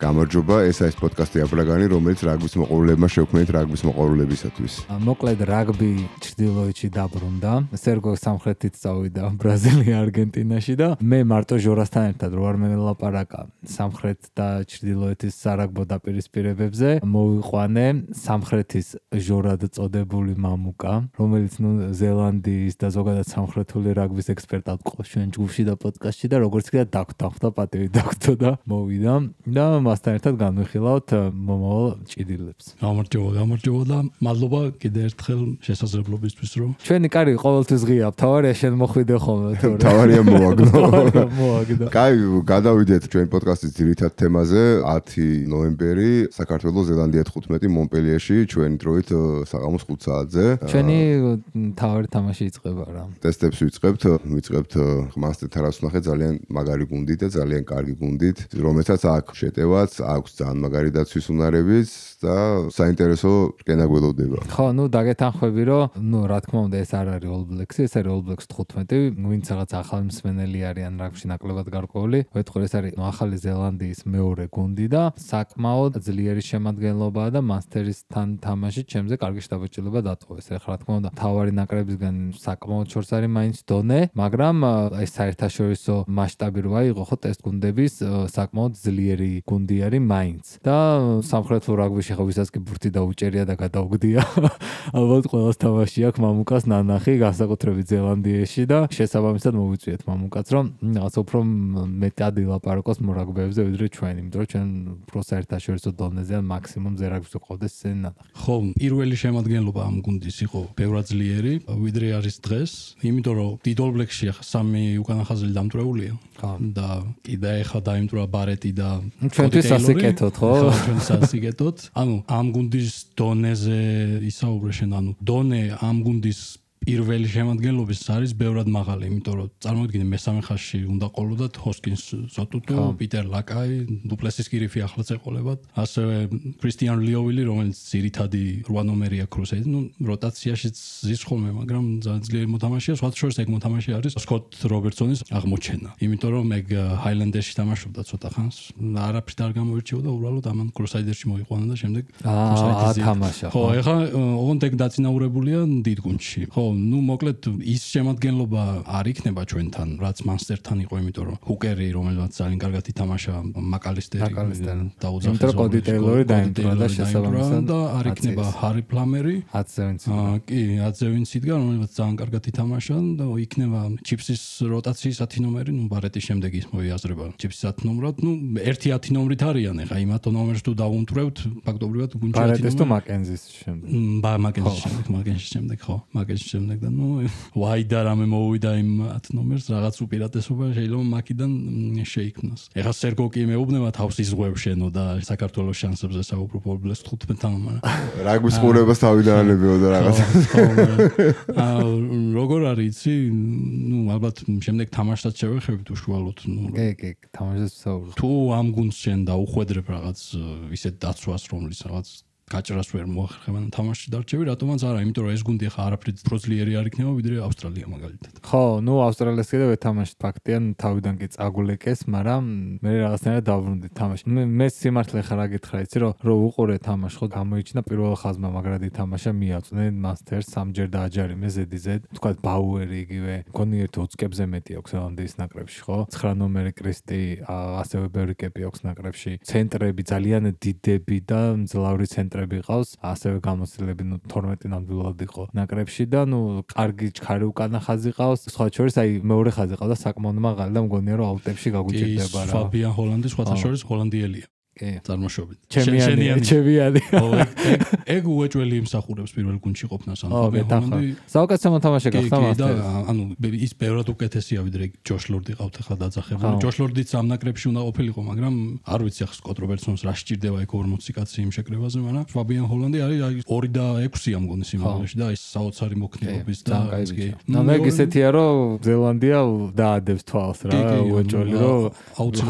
გამარჯობა, ეს არის პოდკასტი აბრაგანი, რომელიც რაგბის მოყვარულებმა შექმნით რაგბის მოყვარულებისათვის. მოკლედ რაგბი ჭრდილოეთში დაბრუნდა. სერგო სამხრეთით წავიდა ბრაზილია არგენტინაში და მე მარტო ჟორასთან ერთად რო არ მელაპარაკა სამხრეთ და ჭრდილოეთის სარაგბო დაპირისპირებებზე, მოვიყვანე სამხრეთის ჟორად წოდებული მამუკა, რომელიც ნუ ზელანდიის და ზოგადად სამხრეთული რაგბის ექსპერტად ყავს ჩვენ ჯგუფში და პოდკასტში და როგორც კი დაგვთანხმდა პატივი დაგვთო და მოვიდა და მასთან ერთად განვიხილავთ მომავალ ჭიდილებს. გამარჯობა, გამარჯობა და მადლობა კიდე ერთხელ შესაძლებლობისთვის რომ ჩვენი კარი ყოველთვის ღია, თავარია შენ მოხვიდე ხოლმე თორე. თავარია მოაგნო. მოაგნო. კაი, გადავიდეთ ჩვენ პოდკასტის ძირითად თემაზე 10 ნოემბერი, საქართველოს ზელანდია 15 მონპელიეში ჩვენი დროით საღამოს 5 საათზე. ჩვენი თავარი თამაში იწყება რა. ტესტებს ვიწყებთ, ვიწყებთ მასტერ თარას ნახე ძალიან მაგარი გუნდით და ძალიან კარგი გუნდით, რომელსაც აქ შეტევა ვიღაც აქვს ძალიან მაგარი დაცვის უნარებიც და საინტერესო რკენა გველოდება. ხო, ნუ დაგეთანხმები, რომ ნუ რა თქმა უნდა ეს არ არის All Blacks-ი, ეს არის All Blacks 15, ვინც რაღაც ახალი მსმენელი არიან რაგბში ნაკლებად გარკვეული. ვეთქვი ეს არის ახალი ზელანდიის მეორე გუნდი და საკმაოდ ძლიერი შემადგენლობაა და მასტერსთან თამაში ჩემზე კარგი შტაბეჭდილება დატოვეს. ეხლა რა თქმა უნდა, თავარი ნაკრებისგან საკმაოდ შორს არის მაინც დონე, მაგრამ ეს საერთაშორისო მასშტაბი რო აიღო, ხო ტესტ გუნდების საკმაოდ ძლიერი გუნდი არის მაინც და სამხრეთულ რაგბიში ხო ვისაც კი ბურთი დაუჭერია და გადაუგდია. ალბათ ყოველს თამაში აქვს მამუკას ნანახი განსაკუთრებით ზელანდიაში და შესაბამისად მოვიწვიეთ მამუკაც რომ რაღაც უფრო მეტად ილაპარაკოს მორაგბეებზე ვიდრე ჩვენ იმიტომ რომ ჩვენ უფრო საერთაშორისო დონეზე ან მაქსიმუმ ზერაგბს უყავდეს ეს ნანახი. ხო პირველი შემადგენლობა ამ გუნდის იყო ბევრაძლიერი ვიდრე არის დღეს იმიტომ რომ დიდოლბლექსში ახლა სამი უკანახაზელი დამტრეულია ხო და კიდე ახლა დაიმტრა ბარეტი და ჩვენ ჩვენთვის ასიკეთოთ ხო? ჩვენთვის ასიკეთოთ. ანუ ამ გუნდის დონეზე ისაუბრე შენ, ანუ დონე ამ გუნდის პირველი შემადგენლობის არის ბევრად მაღალი, იმიტომ რომ წარმოიდგინე მესამე ხაზში უნდა ყოლოდათ ჰოსკინს ზოტუტუ, პიტერ ლაკაი, დუპლესის კირიფი ახლაც ეყოლებათ, ასევე კრისტიან ლიოვილი, რომელიც ძირითადი 8 ნომერია კრუსეიდ, ну, როტაციაში ზის ხოლმე, მაგრამ ძალიან ძლიერი მოთამაშეა, სხვა შორის ეგ მოთამაშე არის სკოტ რობერტსონის აღმოჩენა. იმიტომ რომ ეგ ჰაილენდერში თამაშობდა ცოტა ხანს, არაფრით არ გამოირჩეოდა, უბრალოდ ამან კრუსაიდერში მოიყვანა და შემდეგ კრუსაიდერში თამაშა. ხო, ეხლა ოღონდ ეგ დაწინაურებულია დიდ გუნდში. ხო, ნუ მოკლედ ის შემადგენლობა არ იქნება ჩვენთან, რაც მასტერთან იყო, იმიტომ რომ ჰუკერი, რომელსაც ძალიან კარგად ითამაშა მაკალისტერი და უძახეს. იმიტომ კოდი ტეილორი დაიმტრა და შესაბამისად და არ იქნება ჰარი პლამერი. აცევინცი. აა კი, აცევინცი დგა, რომელსაც ძალიან კარგად ითამაშა და იქნება ჩიფსის როტაციის 10 ნომერი, ნუ ბარეტის შემდეგ ის მოიაზრება ჩიფსის 10 ნომრად. ნუ 1-10 ნომრით არიან, ეხა იმ 10 ნომერს თუ დაუნტვრევთ, ფაქტობრივად გუნჩი 10 ნომერი. ბარეტის თუ მაკენზის შემდეგ. ბა მაკენზის შემდეგ, მაკენზის შემდეგ ხო, მაკენზის შემდეგ და ნუ ვაიდა რამე მოვიდა იმ 10 ნომერს რაღაც უპირატესობა შეიძლება მაკიდან შეიქმნას. ეხლა სერგო კი მეუბნება თავს იზღვევ შენო და საქართველოს შანსებზე საუბრო პრობლემს 15-თან მაგრამ რა გვისყურებას თავიდან ანებიო და რაღაც. აა როგორ არის იცი? ნუ ალბათ შემდეგ თამაშსაც შევეხებით უშუალოდ ნუ კი კი თამაშს საუბრო. თუ ამ გუნდს შენ დაუხვედრებ რაღაც ისეთ დაცვას რომლის რაღაც გაჭრას ვერ მოახერხებან თამაში დარჩები, რატომაც არა, იმიტომ რომ ეს გუნდი ხა არაფრით პროზლიერი არ იქნება, ვიდრე ავსტრალია მაგალითად. ხო, ნუ ავსტრალიას კიდევ ეთამაშეთ ფაქტია, თავიდან კი წაგულეკეს, მაგრამ მე რაღაცნაირად დავრუნდი თამაში. მე მე სიმართლე ხარ აგითხრა, იცი რომ რო უყურე თამაში, ხო გამოიჩინა პირველ ხაზმა მაგრად ითამაშა, მიაწვნენ მასტერ სამჯერ დააჯარიმე ზედიზედ, თქვა ბაუერი იგივე, გონი ერთ 20 კებზე მეტი აქვს ელანდიის ნაკრებში, ხო? 9 ნომერი კრისტი, ასევე ბევრი კეპი აქვს ნაკრებში. ცენტრები ძალიან დიდები და მძლავრი ცენტრი ნაკრები ყავს, ასევე გამოცდილები ნუ 12 ნამდვილად იყო ნაკრებში და ნუ კარგი ჩქარი უკანა ხაზი ყავს, სხვა შორის აი მეორე ხაზი ყავს და საკმაოდ მაღალი და მგონია რომ აუტებში გაგუჭირდება რა. ფაბიან ჰოლანდი სხვა შორის ჰოლანდიელია. წარმოშობით. ჩემიანი ჩემიანი ეგ უეჭველი იმსახურებს პირველ გუნდში ყოფნას ან ფაბიანი საუკეთესო მოთამაშე გახდა მასტერ ანუ ის ბევრად უკეთესია ვიდრე ჯოშ ლორდი ყავთ ახლა დაძახებული ჯოშ ლორდიც ამ ნაკრებში უნდა ყოფილიყო მაგრამ არ ვიცი ახლა სკოტ რობერტსონს რა სჭირდება ეგ 40 კაცი იმ შეკრებაზე მაგრამ ფაბიან ჰოლანდი არის 2 და 6 ამ გონის იმაში და ის საოცარი მოქნილობის და კი. და მე გისეთია რომ ზელანდია დაადებს თვალს რა უეჭველი რომ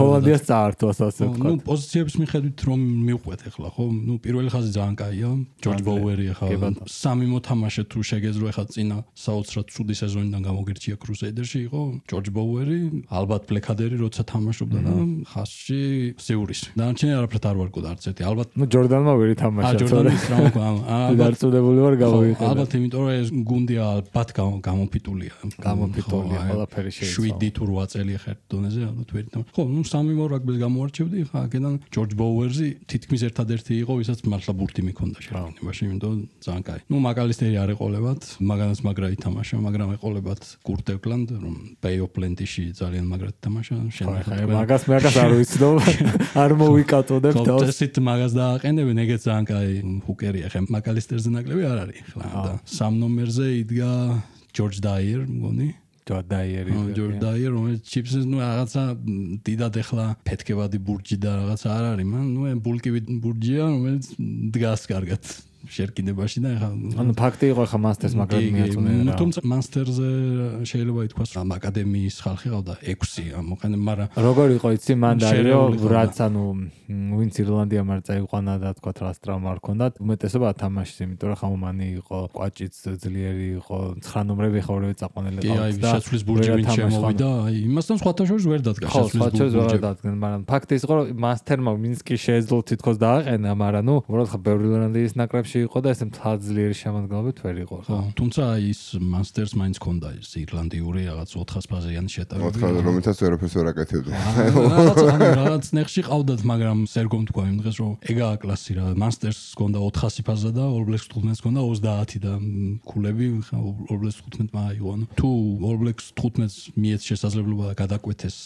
ჰოლანდიას წაართვას ასე ვთქვა ნუ პოზიციების მიხედვით რომ მივყვეთ ახლა ხო? ნუ პირველი ხაზი ძალიან კაია ჯორჯ ბოუერი ახლა სამი მოთამაშე თუ შეგეძლო ახლა წინა საოცრად ცუდი სეზონიდან გამოგირჩია კრუსეიდერში იყო ჯორჯ ბოუერი ალბათ ბლეკადერი როცა თამაშობდა და ხაზში სეურის დანარჩენი არაფრად არ ვარკო და არც ერთი ალბათ ნუ ჯორდანმა ვერი თამაშა აა ჯორდანის რა მოკვა ალბათ დარწმუნებული ვარ გავიყიდე ალბათ იმიტომ რომ ეს გუნდი ალბათ გამოფიტულია. გამოფიტულია ყველაფერი შეიძლება 7 თუ 8 წელი ხარ დონეზე ალბათ ვერი თამაშა ხო ნუ სამი მორაგბეს გამოვარჩევდი ხა აქედან ჯორჯ ბოუერზი თითქმის ერთადერთი იყო ვისაც მართლა ბურთი მიქონდა შეფინებაში იმიტომ ძალიან კაი. ნუ მაგალისტერი არ ეყოლებათ. მაგანაც მაგრა ითამაშა მაგრამ ეყოლებათ კურტეკლანდ რომ პეიოპლენდიში ძალიან მაგრად ითამაშა შენ მაგას მაგას არ ვიცნობ არ მოვიკატოდებ და ესეთ მაგას დააყენებენ ეგეც ძალიან კაი ჰუკერია. ხე მაგალისტერზე ნაკლები არ არის ხლა და სამ ნომერზე იდგა ჯორჯ დაიერ მგონი ჯორდაიერი ჯორდაიერი რომელიც ჩიპსს ნუ რაღაცა დიდად ეხლა ფეთქებადი ბურჯი და რაღაცა არ არის მან ნუ ბულკივი ბურჯია რომელიც დგას კარგად შერკინებაში და ეხა ანუ ფაქტი იყო ეხა მასტერს მაგრამ მიაწოდნენ რა। თუმცა მასტერზე შეიძლება ითქვას რომ აკადემიის ხალხი ყავდა 6 ამოყენე მაგრამ როგორ იყო იცი მან დაირო რაც ანუ ვინც ირლანდია მარ წაიყვანა და თქვა რა სტრამა არ ქონდათ უმეტესობა ათამაშის იმიტომ რომ ხამომანი იყო ყვაჭიც ძლიერი იყო 9 ნომრები ხო ორივე წაყვანილი ყავდა და შეცვლის ბურჯი ვინ შემოვიდა აი იმასთან სხვათა შორის ვერ დადგა შეცვლის ბურჯი. ვერ დადგა მაგრამ ფაქტი ის იყო რომ მასტერმა მინსკი შეეძლო თითქოს დააყენა მაგრამ ნუ უბრალოდ ხა ბევრი ირლანდიის ნაკრებში იყო და ესე მთაძლიერი შემოდგომით ვერ იყო ხო თუმცა ის მასტერს მაინც ქონდა ის ირლანდიური რაღაც 400 ფაზიანი შეტევები 400 რომელთაც ვერაფერს ვერ აკეთებდა რაღაც ნეხში ყავდათ მაგრამ სერგომ თქვა იმ დღეს რომ ეგაა კლასი რა მასტერს ქონდა 400 ფაზა და ორბლექს 15-ს ქონდა 30 და ქულები ორბლექს 15 მაიო ანუ თუ ორბლექს 15-ს მიეც შესაძლებლობა გადაკვეთეს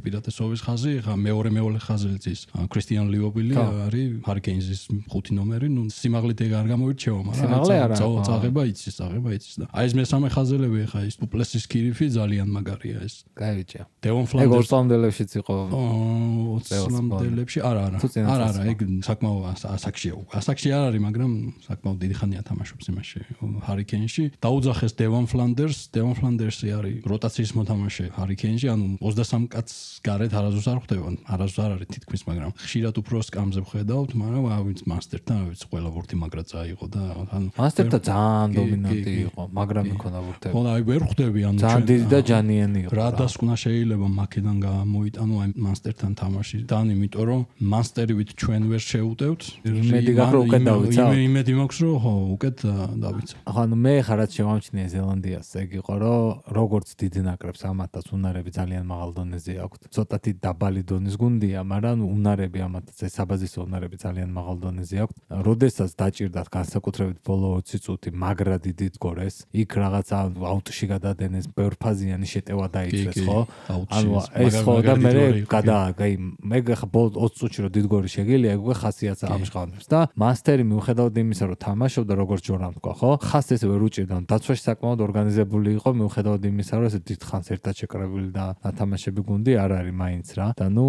უპირატესობის ხაზი ხა მეორე მეორე ხაზელიც ის კრისტიან ლიობილი არის ჰარიკეინზის ხუთი ნომერი ნუ სიმაღლით არ გამოირჩევა მაგრამ წაღება იცის წაღება იცის და აი ეს მესამე ხაზელები ხა ის უპლესის კირიფი ძალიან მაგარია ეს. კაი ბიჭია დევონ ფლანდერს ეგ 20 წლამდელებშიც იყო 20 წლამდელებში არა არა არა არა ეგ საკმაო ასაკშია ასაკში არ არის მაგრამ საკმაო დიდი ხანია თამაშობს იმაში ჰარიკენში დაუძახეს დევონ ფლანდერს დევონ ფლანდერსი არის როტაციის მოთამაშე ჰარიკენში ანუ 23 კაც გარეთ არაზუს არ ხვდება არაზუს არ არის თითქმის მაგრამ ხშირად უფრო სკამზე ვხედავთ მაგრამ აა ვინც მასტერთან ვინც ყველა ვორთი მაგრა წაიღო და ანუ მასტერთა ძალიან დომინანტი იყო მაგრამ მქონდა ვორთები ხო აი ვერ ხვდები ანუ ძალიან დიდი და ჯანიანი იყო რა დასკვნა შეიძლება მაკედან გამოიტანო აი მასტერთან თამაში და იმიტომ რომ მასტერი ვით ჩვენ ვერ შეუტევთ. იმედი გაქვს რომ უკეთ დავიცა. იმე იმედი მაქვს რომ ხო, უკეთ დავიცა. ახლა ნუ მე ხარაც შევამჩნია ზელანდიას, ეგ იყო რომ როგორც დიდი ნაკრებს ამათაც უნარები ძალიან მაღალ დონეზე აქვთ. ცოტათი დაბალი დონის გუნდია, მაგრამ უნარები ამათაც ეს საბაზისო უნარები ძალიან მაღალ დონეზე აქვთ. როდესაც დაჭirdათ განსაკუთრებით ბოლო 20 წუთი მაგრა დიდი დგორეს, იქ რაღაცა აუტში გადადენეს, ბევრფაზიანი შეტევა დაიწეს, ხო? ანუ ეს ხო და მე გადააგაი, მე ხა ბოლო 20 წუთში რო დიდგორი შეგილია, ეგ უკვე ხასიათს ამჟღავნებს და მასტერი მიუხედავად იმისა, რომ თამაშობდა როგორც ჯორამ თქვა, ხო? ხას ესე ვერ უჭირდა, დაცვაში საკმაოდ ორგანიზებული იყო, მიუხედავად იმისა, რომ ესე დიდხანს ერთად შეკრებილი და ათამაშები გუნდი არ არის მაინც რა. და ნუ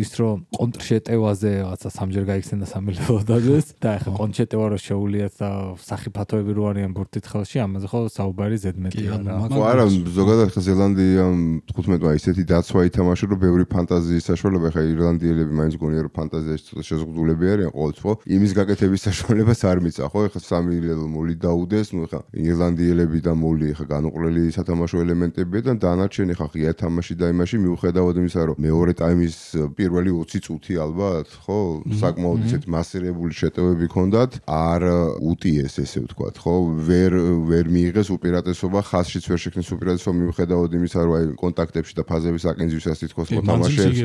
ის რომ კონტრშეტევაზე რაღაცა სამჯერ გაიქცენა სამილეო დადეს და ეხა კონტრშეტევა რო შეუულიათ და სახიფათოები რო არიან ბურთით ხელში, ამაზე ხო საუბარი ზედმეტია რა. ხო არა, ზოგადად ხა ზელანდიამ 15-მა ისეთი დაცვა ითამაშა, რომ ბევრი ფანტაზიის საშუალება ხა ირლანდიელები მაინც გონია რომ ფანტაზიაში ცოტა შეზღუდულები არიან ყოველთვის ხო? იმის გაკეთების საშუალებას არ მიწა ხო? ეხლა სამი მოლი დაუდეს ნუ ეხლა ირლანდიელები და მოლი ეხლა განუყრელი სათამაშო ელემენტებია და დანარჩენი ხა ღია თამაში და იმაში მიუხედავად იმისა რომ მეორე ტაიმის პირველი 20 წუთი ალბათ ხო საკმაოდ ისეთ მასირებული შეტევები ქონდათ არ უტიეს ესე ვთქვათ ხო? ვერ ვერ მიიღეს უპირატესობა ხაზშიც ვერ შექმნეს უპირატესობა მიუხედავად იმისა რომ აი კონტაქტებში და ფაზების აკინძვისას თითქოს მოთამაშეებს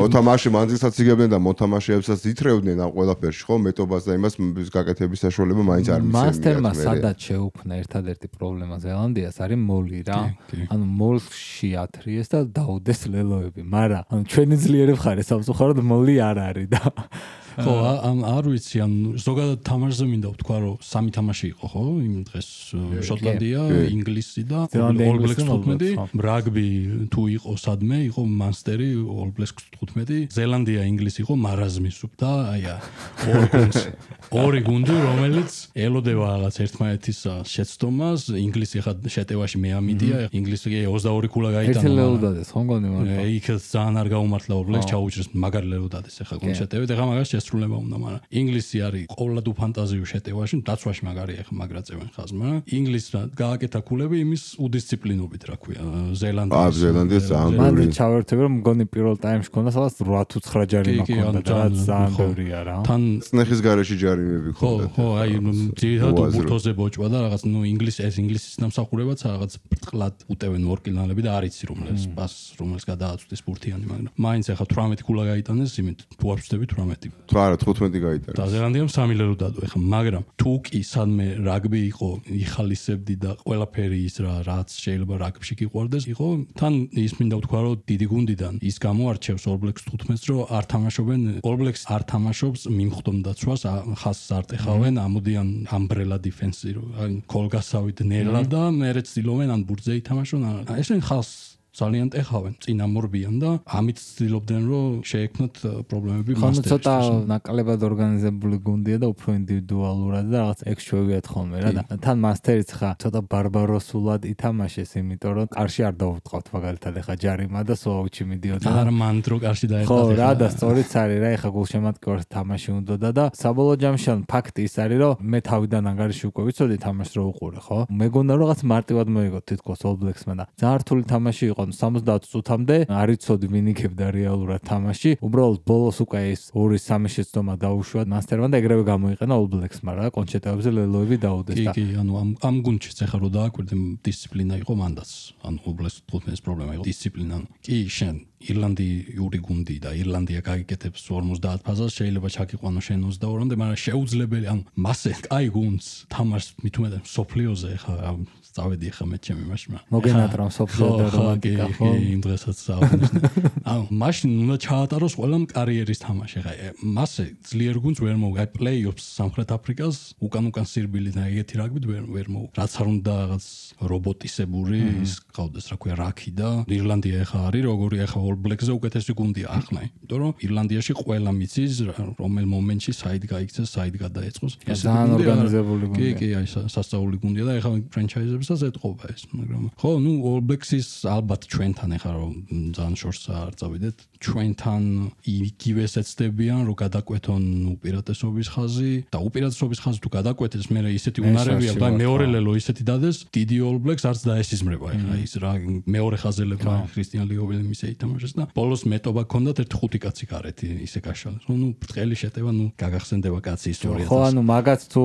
მოთამაშე მანძილსაც იგებდნენ და მოთამაშეებსაც ითრევდნენ ამ ყველაფერში, ხო, მეტობას და იმას გაკეთების საშუალება მაინც არ მისცემია. მასტერმა სადაც შეუქმნა ერთადერთი პრობლემა ზელანდიას არის მოლი რა. ანუ მოლში ათრიეს და დაუდეს ლელოები, მაგრამ ანუ ჩვენი ძლიერი ხარ ეს სამწუხაროდ მოლი არ არის და ხო, ამ არ ვიცი, ან ზოგადად თამაშზე მინდა ვთქვა, რომ სამი თამაში იყო, ხო? იმ დღეს შოტლანდია, ინგლისი და All Blacks 15. რაგბი თუ იყო სადმე, იყო Monster-ი All Blacks 15. ზელანდია, ინგლისი იყო მარაზმი სუპ და აი ორი გუნდი. ორი გუნდი, რომელიც ელოდება რაღაც ერთმანეთის შეცდომას, ინგლისი ხა შეტევაში მე ამიდია, ინგლისი 22 ქულა გაიტანა. ერთ ლელოდადეს, ხო მგონი მაგრამ. იქ ძალიან არ გაუმართლა All Blacks ჩაუჭრეს მაგარ ლელოდადეს ახლა გუნდ შეტევით, ახლა მაგას შესრულება უნდა, მაგრამ ინგლისი არის ყოველდღე ფანტაზიურ შეტევაში, დაცვაში მაგარია ახლა მაგრაწევენ ხაზმა. ინგლისს გააკეთა ქულები იმის უდისციპლინობით, რა ქვია, ზელანდიის. აა, ზელანდიის ძალიან ბევრი. მანდ ჩავერთები რომ მგონი პირველ ტაიმში ქონდა სადაც 8 თუ 9 ჯარიმა ქონდა და ძალიან ბევრია რა. თან წნეხის garaში ჯარიმები ქონდა. ხო, ხო, აი, ძირითადად უბურთოზე ბოჭვა და რაღაც ნუ ინგლისი ეს ინგლისის ნამსახურებაც რაღაც ბრტყლად უტევენ ორკილნალები და არ იცი რომელს პას რომელს გადააწვდის ბურთიანი, მაგრამ მაინც ახლა 18 ქულა გაიტანეს, იმით თუ არ ვწდები 18. თუ არა 15 გაიტანეს. და ზელანდიამ 3 ლერო დადო ახლა, მაგრამ თუ კი სადმე რაგბი იყო, იხალისებდი და ყველაფერი ის რა რაც შეიძლება რაგბში გიყვარდეს, იყო თან ის მინდა ვთქვა, რომ დიდი გუნდიდან ის გამოარჩევს All Blacks 15-ს, რომ არ თამაშობენ All Blacks არ თამაშობს მიმხდომ დაცვას, ხასს არ ტეხავენ, ამოდიან umbrella defense-ი, ან კოლგასავით ნელა და მეერე ცდილობენ ან ბურთზე ითამაშონ, ესენ ხასს ძალიან ტეხავენ, წინამორბიან და ამით ცდილობდნენ რომ შეექმნათ პრობლემები მასტერში. ხო, ცოტა ნაკლებად ორგანიზებული გუნდია და უფრო ინდივიდუალურად და რაღაც ექსჩოვიათ ხოლმე რა და თან მასტერიც ხა ცოტა ბარბაროსულად ითამაშეს, იმიტომ რომ კარში არ დავუტყავთ მაგალითად ეხა ჯარიმა და სოუჩი მიდიოდა. არ მანდრო კარში დაეხა. ხო, რა და სწორიც არის რა, ეხა გულშემატკივარს თამაში უნდა და საბოლოო ჯამში ან ფაქტი ის არის რომ მე თავიდან ანგარიში უკვე ვიცოდი თამაშს რო უყურე, ხო? მეგონა რომ რაღაც მარტივად მოიგო თითქოს All Blacks-მა და ძალიან რთული თამაში იყო იყო 70 წუთამდე არ იცოდი ვინიქებდა რეალურად თამაში. უბრალოდ ბოლოს უკვე ეს 2-3 შეცდომა დაუშვა მასტერმა და ეგრევე გამოიყენა All Blacks-მა რა კონჩეტებზე ლელოები დაუდეს და კი კი ანუ ამ ამ გუნდშიც ახლა რო დააკვირდე დისციპლინა იყო მანდაც. ანუ All Blacks 15 პრობლემა იყო დისციპლინა. კი შენ ირლანდიური გუნდი და ირლანდია გაიგეთებს 50 ფაზას შეიძლება ჩაკიყვანო შენ 22-მდე მაგრამ შეუძლებელი ანუ მასე კაი გუნდს თამაშს მithumedan სოფლიოზე ხა წავედი ხა მე ჩემი მაშინ მოგენატრა სოფლიო და რომანტიკა ხო? იმ დღესაც წავედი. ანუ მაშინ უნდა ჩაატაროს ყველამ კარიერის თამაში ხა. მასე ძლიერ გუნდს ვერ მოგა პლეიოფს სამხრეთ აფრიკას უკან უკან სირბილი და ეგეთი რაგბით ვერ ვერ მოგ რაც არ უნდა რაღაც რობოტისებური ის ყავდეს რა ქვია რაკი და ირლანდია ხა არის როგორი ხა All Blacks-ზე უკეთესი გუნდია ახლა, იმიტომ რომ ირლანდიაში ყველა მიცის რომელ მომენტში საით გაიქცეს, საით გადაეწყოს. ეს ძალიან ორგანიზებული გუნდია. კი, კი, აი სასწაული გუნდია და ეხლა ფრენჩაიზებსაც ეთყობა ეს, მაგრამ ხო, ნუ All Blacks-ის ალბათ ჩვენთან ეხლა რომ ძალიან შორს არ წავიდეთ, ჩვენთან იგივე ეცდებიან რომ გადაკვეთონ უპირატესობის ხაზი. და უპირატესობის ხაზი თუ გადაკვეთეს, მე ისეთი უნარებია, და მეორე ლელო ისეთი დადეს, დიდი All Blacks არც დაესიზმრება ეხლა ის რა მეორე ხაზელებმა ქრისტიან ლიგოველი მისე ითამაშა თამაშს და ბოლოს მეტობა ქონდათ ერთ ხუთი კაცი გარეთი ისე გაშალეს. ნუ ბრტყელი შეტევა, ნუ გაგახსენდება კაცი ისტორია. ხო, ანუ მაგაც თუ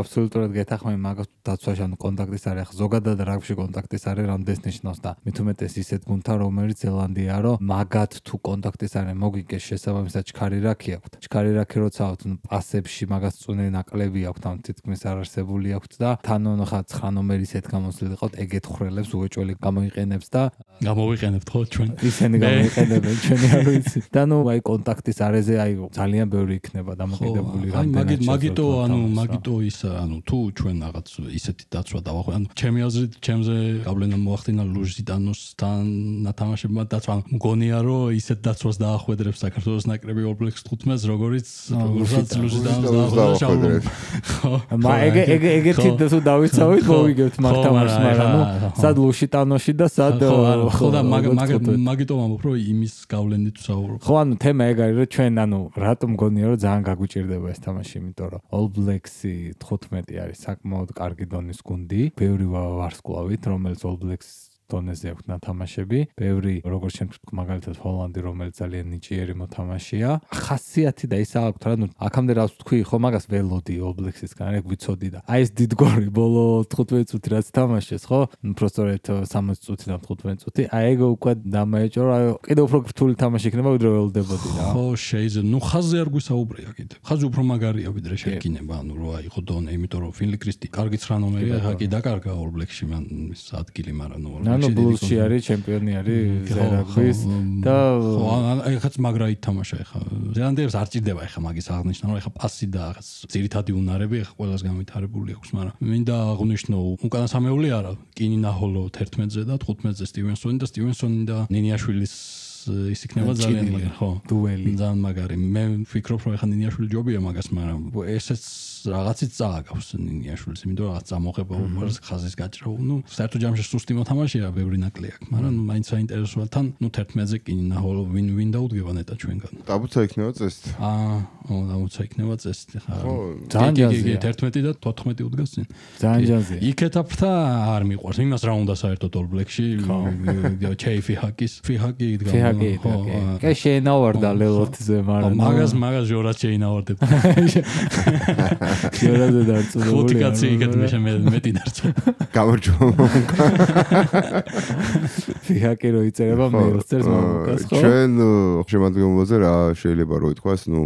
აბსოლუტურად გეთახმები მაგას დაცვაში ანუ კონტაქტის არის ახ ზოგადად რაგბში კონტაქტის არის რამდენს ნიშნავს და მით უმეტეს ისეთ გუნდთან რომელიც ზელანდიაა რომ მაგათ თუ კონტაქტის არის მოგიგეს შესაბამისად ჩქარი რაკი აქვთ. ჩქარი რაკი როცა აქვთ პასებში მაგას წუნე ნაკლები აქვთ ან თითქმის არ არსებული აქვთ და თანონ ხა 9 ნომერის ერთ გამოსვლილი ყავთ ეგეთ ხრელებს უეჭველი გამოიყენებს და გამოვიყენებთ ხო ჩვენ. ისინი გამოიყენებენ ჩვენი არ ვიცი. და ნუ აი კონტაქტის არეზე აი ძალიან ბევრი იქნება დამოკიდებული რამდენად აი მაგიტო ანუ მაგიტო ის ანუ თუ ჩვენ რაღაც ისეთი დაცვა დავახვე ანუ ჩემი აზრით ჩემზე გავლენა მოახდინა ლუჟიტანოსთან ნათამაშებმა დაცვა მგონია რომ ისეთ დაცვას დაახვედრებს საქართველოს ნაკრები ორბლექს 15-ს როგორიც როგორც ლუჟიტანოს დაახვედრებს. მა ეგ ეგ ეგეთი თუ დავიცავით მოვიგებთ მაგ თამაშს მაგრამ ნუ სად ლუჟიტანოში და სად ხო და მაგ მაგ მაგიტო ვამბობ რომ იმის გავლენით ვსაუბრობ. ხო ანუ თემა ეგ არის რომ ჩვენ ანუ რატომ გონია რომ ძალიან გაგვიჭirdება ეს თამაში იმიტომ რომ All Blacks-ი 15 არის საკმაოდ კარგი დონის გუნდი, ბევრი ვარსკვლავით რომელიც All Blacks დონეზე აქვს ნათამაშები. ბევრი როგორც შენ მაგალითად ჰოლანდი რომელიც ძალიან ნიჭიერი მოთამაშეა. ხასიათი და ისა აქვს რა ნუ აქამდე რას თქვი ხო მაგას ველოდი ობლექსისგან ეგ ვიცოდი და აი ეს დიდგორი ბოლო 15 წუთი რაც თამაშეს ხო? პროსტორეთ 60 წუთი და 15 წუთი. აი ეგ უკვე დამაეჭო რა კიდე უფრო რთული თამაში იქნება ვიდრე ველოდებოდი რა. ხო შეიძლება ნუ ხაზზე არ გვისაუბრია კიდე. ხაზი უფრო მაგარია ვიდრე შეიქმნება ანუ რო აი ხო დონე იმიტომ რომ ფინლი კრისტი კარგი ცხრა ნომერია ხა კი დაკარგა ობლექსში მან ის ადგილი მაგრამ ნუ ანუ ბლუსში არის ჩემპიონი არის ზერაგვის და ხო ეხაც მაგრა ითამაშა ეხა. ზელანდიელს არ ჭირდება ეხა მაგის აღნიშნა რომ ეხა პასი და რაღაც ძირითადი უნარები ეხა ყველას გამითარებული აქვს მაგრამ მინდა აღნიშნო უკანა სამეული არა კინინა ჰოლო 11-ზე და 15-ზე სტივენსონი და სტივენსონი და ნინიაშვილის ის იქნება ძალიან ხო. დუელი. ძალიან მაგარი. მე ვფიქრობ რომ ეხა ნინიაშვილი ჯობია მაგას მაგრამ ესეც რაღაცით წააგავს ნინიაშვილს იმიტომ რომ რაღაც წამოღება უყურს ხაზის გაჭრა. ნუ საერთო ჯამში სუსტი მოთამაშეა ბევრი ნაკლი აქვს მაგრამ ნუ მაინც საინტერესოა თან ნუ 11-ზე კი ნაჰოლო ვინ ვინ დაუდგება ნეტა ჩვენგან? დაბუცა იქნება წესით. აა ო დაბუცა იქნება წესით ხა. ხო ძალიან ჯაზია. 11 და 14 უდგას წინ ძალიან ჯაზია. იქეთა ფრთა არ მიყვარს იმას რა უნდა საერთოდ ოლბლექში ჩეიფი ჰაკის ფიჰაკი იდგა კი. კი კი შეინავარდა ლელოთზე მაგრამ მაგას მაგას ჯორა შეინავარდებ ჯორაზე დარწმუნებული ხუთი კაცი იქეთ მე მე მეტი დარწმუნ გამარჯობა ფიჰაკი რო იწერება მეილს წერს მამუკას ხო? ჩვენ შემოადგენლობაზე რა შეიძლება რო ითქვას ნუ